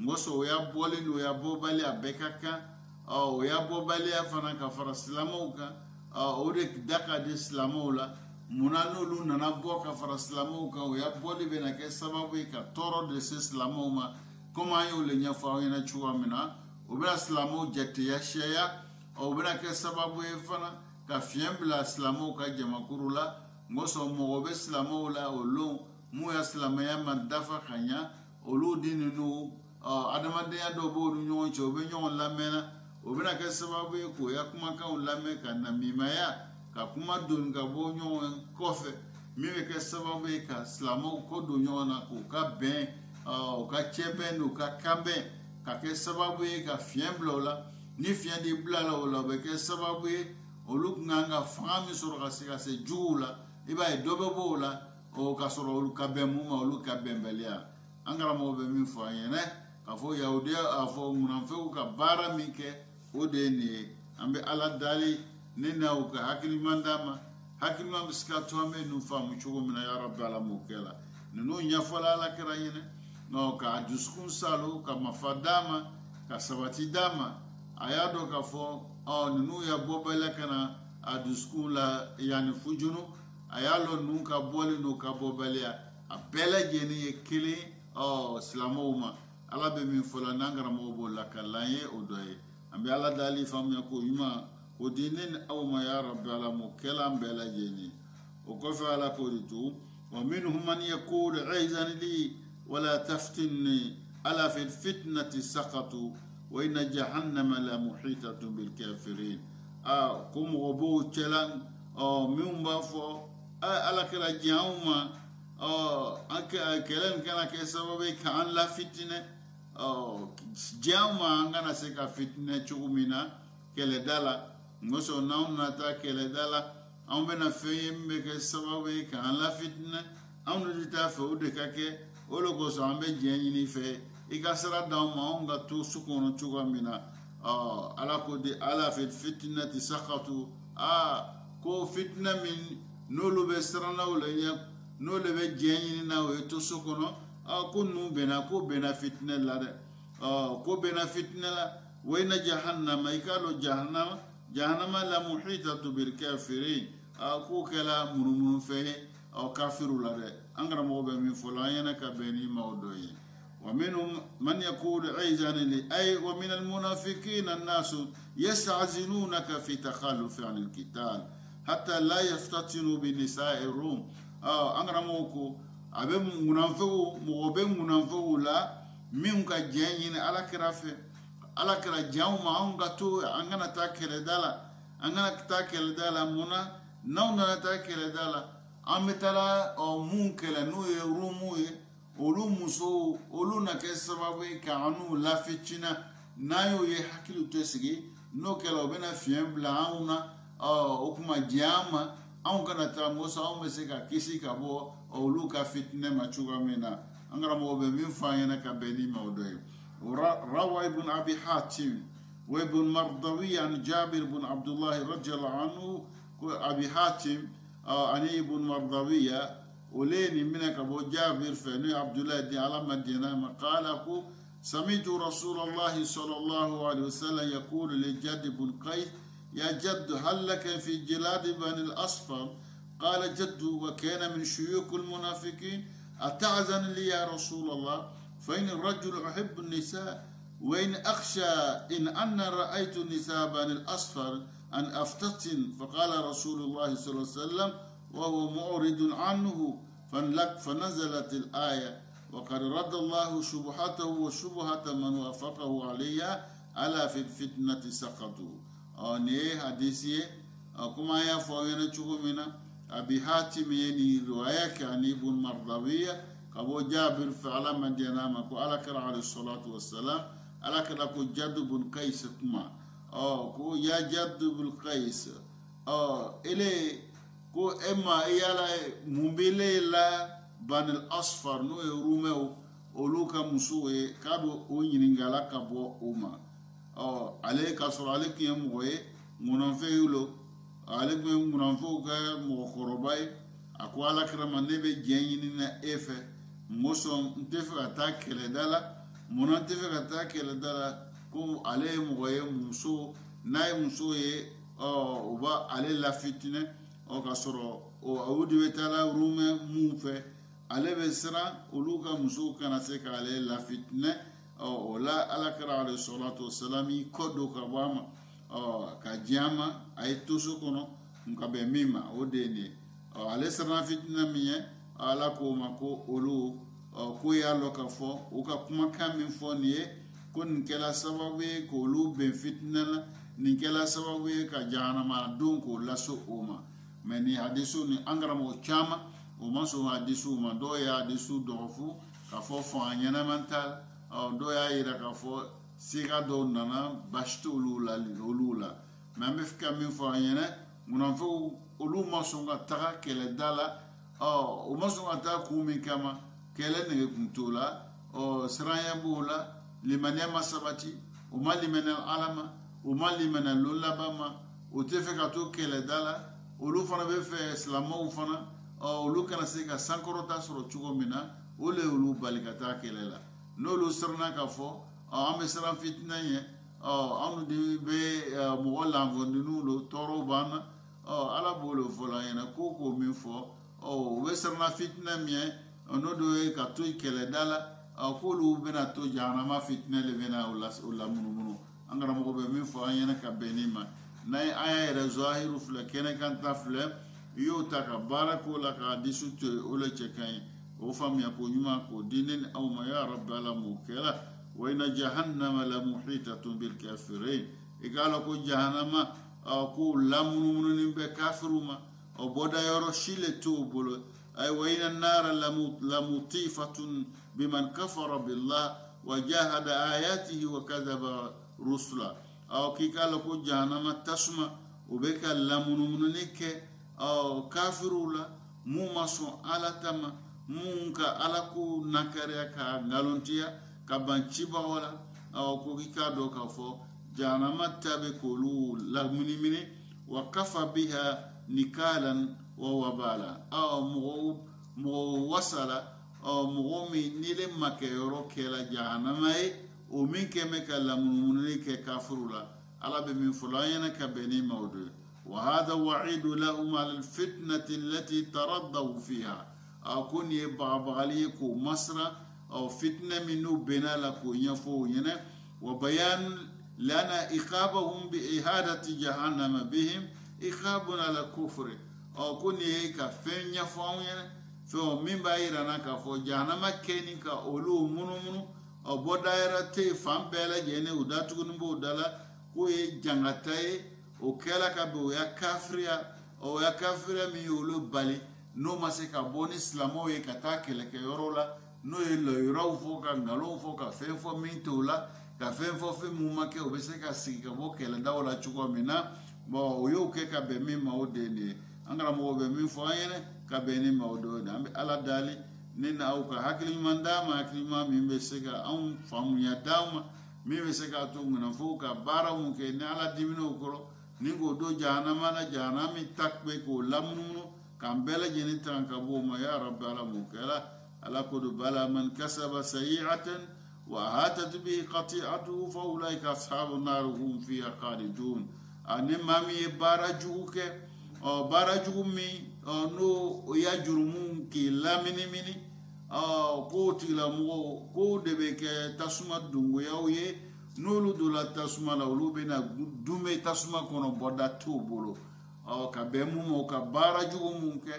ngoso bolin ya bobali abekaka o ya bobali fana ka fara silamauka o de daka de silamɛw la munna n'olu nana bɔ ka fara silamɛw kan o ya bɔli bɛna kɛ sababu ye ka tɔɔrɔ de se silamɛw ma komi an y'o le ɲɛfɔ aw ɲɛna cogoya min na o bɛna silamɛw jateya sɛya o bɛna kɛ sababu ye fana. Ka fiɲɛ bila silamɛw ka jamakuru la. Ngosɔn mɔgɔ bɛ silamɛw la o olu mun ya silamɛya ma dafa ka ɲa olu di ninnu adamadenya dɔw b'olu ɲɔgɔn cɛ o bɛ ɲɔgɔn lamɛnna o bɛna kɛ sababu ye k'o ya kumakanw lamɛn ka namimaya ka kuma doni ka bɔ ɲɔgɔn kɔfɛ. Min bɛ kɛ sababu ye ka silamɛw ko don ɲɔgɔn na k'u ka bɛn u ka cɛbɛn n'u ka kanbɛn. Ka kɛ sababu ye ka fiɲɛ bila o la. Ni fiɲɛ de bilala o la o bɛ kɛ sababu ye olu kun kan ka fanga min sɔrɔ ka se ka se juguw la. I b'a ye dɔ bɛ bɔ o la o ka sɔrɔ olu ka bɛn mun ma olu ka bɛnbaliya. An karamɔgɔ bɛ min fɔ an ɲɛnɛ k'a fɔ yahudiya a fɔ munafɛnw ka baara min kɛ o de ye nin ye an bɛ ala dali ne na ka hakiliman d'a ma hakiliman bɛ se ka to an bɛ ninnu faamu cogo min na ya rabbi ala m'o kɛ la ninnu ɲɛfɔla ala kɛra ɲinɛ ka dusukun salo ka mafa d'a ma ka sabati d'a ma a y'a dɔn k'a fɔ ɔ ninnu ya bɔbaliya ka na a dusukun la yanni fujunu a y'a lɔ ninnu ka bɔli n'u ka bɔbaliya a bɛɛ lajɛlen ye kelen ɔ silamɛw ma ala bɛ min fɔ la n'an karamɔgɔ b'o la ka lan ye o dɔ ye an bɛ ala dali faamuya ko ɲuman o di ne ni aw ma ya rabbi ala m'o kɛla an bɛɛ lajɛlen o kɔfɛ ala k'o de to wa minhum man yaqulu aizan li wala taftinni ala fi fitnati saqatu wa inna jahannama la muhitatun bil kafirin a ko mɔgɔ b'o cɛla ɔ minnu b'a fɔ ala kɛra diɲɛ anw ma ɔ an kɛlɛ nin kana kɛ sababu ye k'an lafitinɛ diɲɛ ma an kana se ka fitinɛ cogo min na kɛlɛda la ngosɔn n'anw nata kɛlɛda la anw bɛna fɛn ye min bɛ kɛ sababu ye k'an lafitinɛ anw de t'a fɛ o de ka kɛ o de kosɔn an bɛ diɲɛ ɲini fɛ i ka sira d'anw ma anw ka to su kɔnɔ cogoya min na. Ala ko di ala fɛ fitinɛ ti sakatu aa ko fitinɛ min n'olu bɛ sirannaw la ɲɛ n'olu bɛ diɲɛ ɲini na o ye to so kɔnɔ آه، كنو بنا كو بنا فتنة لا آه، كو بنا فتنة لا. وين جهنم؟ إيه يكالو جهنم؟ جهنم لا محيطة بالكافرين. آه، أكو كلا منو فيه. أو كافر لا ده. أنغرا مو بمن فلان كبني مودوي ومنهم من يقول عيزا أي ومن المنافقين الناس يستعزنونك في تخلف عن القتال حتى لا يفتتنوا بنساء الروم. أو أنغرا موكو abe munanfɛw mɔgɔ bɛ munanfɛw la min ka diɲɛ ɲini ala kɛra fɛ. Ala kɛra diɲɛw ma anw ka to an kana taa kɛlɛda la. An kana taa kɛlɛda la munna n'anw nana taa kɛlɛda la an bɛ taa mun kɛlɛ n'o ye rumu ye. Olu musow olu na kɛ sababu ye ka an'u lafitina n'an y'o ye hakili to sigi. N'o kɛla o bɛna fiɲɛ bila anw na. O kuma diɲɛ ma anw kana taa mɔsɔn anw bɛ se ka kisi ka bɔ olu ka fitinɛ ma cogoya min na an karamɔgɔ bɛ min fɔ an ka bɛn ma o rawa ibn abi hatim abdullah radiyallahu anhu ko abi hatim ani ibn mardawiya ole ni minɛ ka bɔ jabir fɛ n'o ye abdullah di ala ma diɲɛ ma kala ko سمعت رسول الله صلى الله عليه وسلم يقول لجد بن قيس يا جد هل لك في جلاد بني الأصفر؟ قال جد وكان من شيوخ المنافقين. أتعزن لي يا رسول الله؟ فإن الرجل أحب النساء وإن أخشى إن أن رأيت النساء بني الأصفر أن أفتتن. فقال رسول الله صلى الله عليه وسلم وهو معرض عنه. فنزلت الآية. وقد رد الله شبهته وشبهة من وافقه عليها ألا في الفتنة سقطوا. أني حديثي كما يفعلون تشوفنا أبي حاتم يعني رواية كان ابن مرضوية كابو جابر فعلا من دينامك على كرا عليه الصلاة والسلام على كرا كو جد بن قيس كما أو كو يا جد بن قيس أو إلي كو إما إيالا مبيلي لا musow ye. K'a bɛ o ɲiningala ka bɔ o ma. Ɔ ale k'a sɔrɔ ale tun ye mɔgɔ ye ŋunanfɛ ye lo. Ale tun ye ŋunanfɛw kɛ mɔgɔkɔrɔba ye. A ko alakira ma ne bɛ diɲɛ ɲini na e fɛ. N ko sɔn n tɛ fɛ ka taa kɛlɛda la. Munna n tɛ fɛ ka taa kɛlɛda la. Ko ale ye mɔgɔ ye muso n'a ye muso ye ɔ u b'a ale lafitinɛ. Ɔ ka sɔrɔ o de bɛ taa la rumɛ mun fɛ. Ale bɛ siran olu ka musow kana se k'ale lafitinɛ o la alakira alayhi salatu wasalam kɔ don ka bɔ a ma. Ka diɲɛ ma a ye to so kɔnɔ ka bɛn min ma o de ye nin ye. Ale siranna fitinɛ min ye ala k'o ma ko olu ko y'a lɔ ka fɔ u ka kumakan min fɔ nin ye ko nin kɛla sababu ye k'olu bɛn fitinɛ la nin kɛla sababu ye ka jahanama don k'o lase o ma. Mɛ nin hadisu ni an karamɔgɔ caman o ma sɔn hadisiw ma. Dɔw ye hadisiw dɔgɔfu k'a fɔ fanga ɲɛnɛman t'a la dɔw y'a yira k'a fɔ sika dɔw nana basi t'olu la olu la. Mɛ an bɛ ka min fɔ an ɲɛna ŋunanfɛnw olu ma sɔn ka taga kɛlɛda la. O ma sɔn ka taa kun min kama kɛlɛ nege kun t'o la. Siranya b'o la. Limaniya ma sabati. O ma limaniya ala ma. O ma limaniya lon laban ma. O tɛ fɛ ka to kɛlɛda la. Olu fana bɛ fɛ silamɛw fana. Olu kana se ka sankɔrɔta sɔrɔ cogo min na. O le olu bali ka taa kɛlɛ la n'olu siranna ka fɔ an bɛ siran fitinɛ ɲɛ anw de bɛ mɔgɔ lanfɔndiniw don tɔɔrɔw b'an na. Ala b'o le fɔ la ɲɛna ko k'o min fɔ. U bɛ siranna fitinɛ min ye n'o de ye ka to kɛlɛda la k'olu bɛna to jahanama fitinɛ le bɛna o la munumunu. An karamɔgɔ bɛ min fɔ an ɲɛna ka bɛn ni ma. N'an ye an y'a yɛrɛ zɔhiru filɛ kɛnɛ kan ta filɛ i y'o ta ka baara k'o la k'a disi to yen o le cɛ ka ɲi o faamuya ko ɲuman k'o di ne ni aw ma ya rabbi ala m'o kɛla wa inna jahannama la muhitatun bil kafirin i k'a la ko jahanama k'o lamunumununi bɛ kafiru ma o bɔda yɔrɔ si le t'o bolo ayi wa inna nara la mutifatun biman kafara billah wa jahada ayatihi wa kadaba rusula k'i k'a la ko jahanama tasuma o bɛ ka lamunumununi kɛ kafiru la mun ma sɔn ala ta ma mun ka ala ka nkalontiya ka ban cibaga la ko i k'a dɔn k'a fɔ jahanama ta biha nikalan wa wabala mɔgɔ mɔgɔ wasala mɔgɔ min ni le makɛyɔrɔ kɛla jahanama ye o min kɛ bɛ ka la ala bɛ min fɔlɔ ka bɛn ni ma o do ye وهذا وعيد لهم على الفتنة التي فيها E e ko nin ye bagabagali ye k'o masira fitinɛ min n'o bɛnna a la k'o ɲɛfɔ o ɲɛna wa bayan lana iqabahum bi ihadati jahannama bihim iqabun ala kufri. Ko nin ye ka fɛn ɲɛfɔ anw ɲɛna fɛn min b'a yira n na k'a fɔ jahanama kɛni ka olu munumunu bɔdayɛrɛ e tɛ yen fan bɛɛ lajɛlen u datugulen b'o da la k'o ye jangata ye o kɛla ka bɛn o ya kafiriya o ya kafiriya min y'olu bali. N'o ma se ka bɔ ni ye ka taa kɛlɛkɛyɔrɔ la n'o ye lɔyiraw fɔ ka nkalonw fɔ ka fɛn fɔ min t'o la ka fɛn fɔ fɛn mun ma kɛ o bɛ se ka sigi ka bɔ kɛlɛdaw la cogoya min na bɔn o y'o kɛ ka bɛn min ma o de ye an karamɔgɔ bɛ min fɔ an ɲɛna ka bɛn ni ma o de ye an bɛ ala dali ne na aw ka hakili ɲuman d'an ma hakili ɲuman min bɛ se ka anw faamuya d'an ma. Min bɛ se k'a to ŋunafɔw ka baara mun kɛ ni ala dimin'o kɔrɔ ni k'o don jahanama na jahanami ta takpe k'o lamunumunu k'an bɛɛ lajɛlen tanga ka bɔ o ma ya rabbi ala mun kɛra ala ko do bala man kasaba sayi'atan wa hatat bihi qati'atuhu fa ulaika ashabu nar hum fiha khalidun ani maa min ye baara jugu kɛ ɔ baara jugu min ɔ n'o o ya jurumu k'i laminimini ɔ k'o tigilamɔgɔ k'o de bɛ kɛ tasuma dongoyaw ye n'olu donna tasuma la olu bɛna dun bɛ tasuma kɔnɔ bɔda t'u bolo ka bɛn mun ma o ka baara jugu mun kɛ.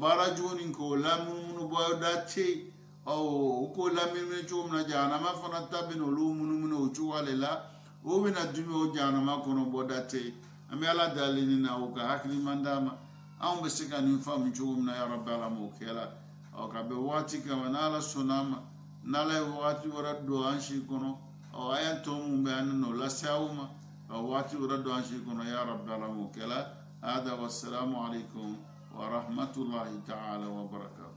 Baara jugu nin k'o lamunumunu bɔda te yen ɔ o k'o lamunumunu cogo min na jahanama fana ta bɛna olu munumunu o cogoya de la. O bɛna dumi o jahanama kɔnɔ bɔda yen an bɛ ala dali nin na o ka hakiliman d'a ma. Anw bɛ se ka nin faamu cogo min na yarabi ala m'o kɛra ɔ ka bɛn waati kama n'ala sɔnna a ma n'ala ye wagati wɛrɛ don an si kɔnɔ a ye tɔ mun bɛ an nɔ lase aw ma ɔ waati wɛrɛ don an si kɔnɔ yarabi ala m'o kɛra hada هذا والسلام عليكم ورحمة الله تعالى وبركاته.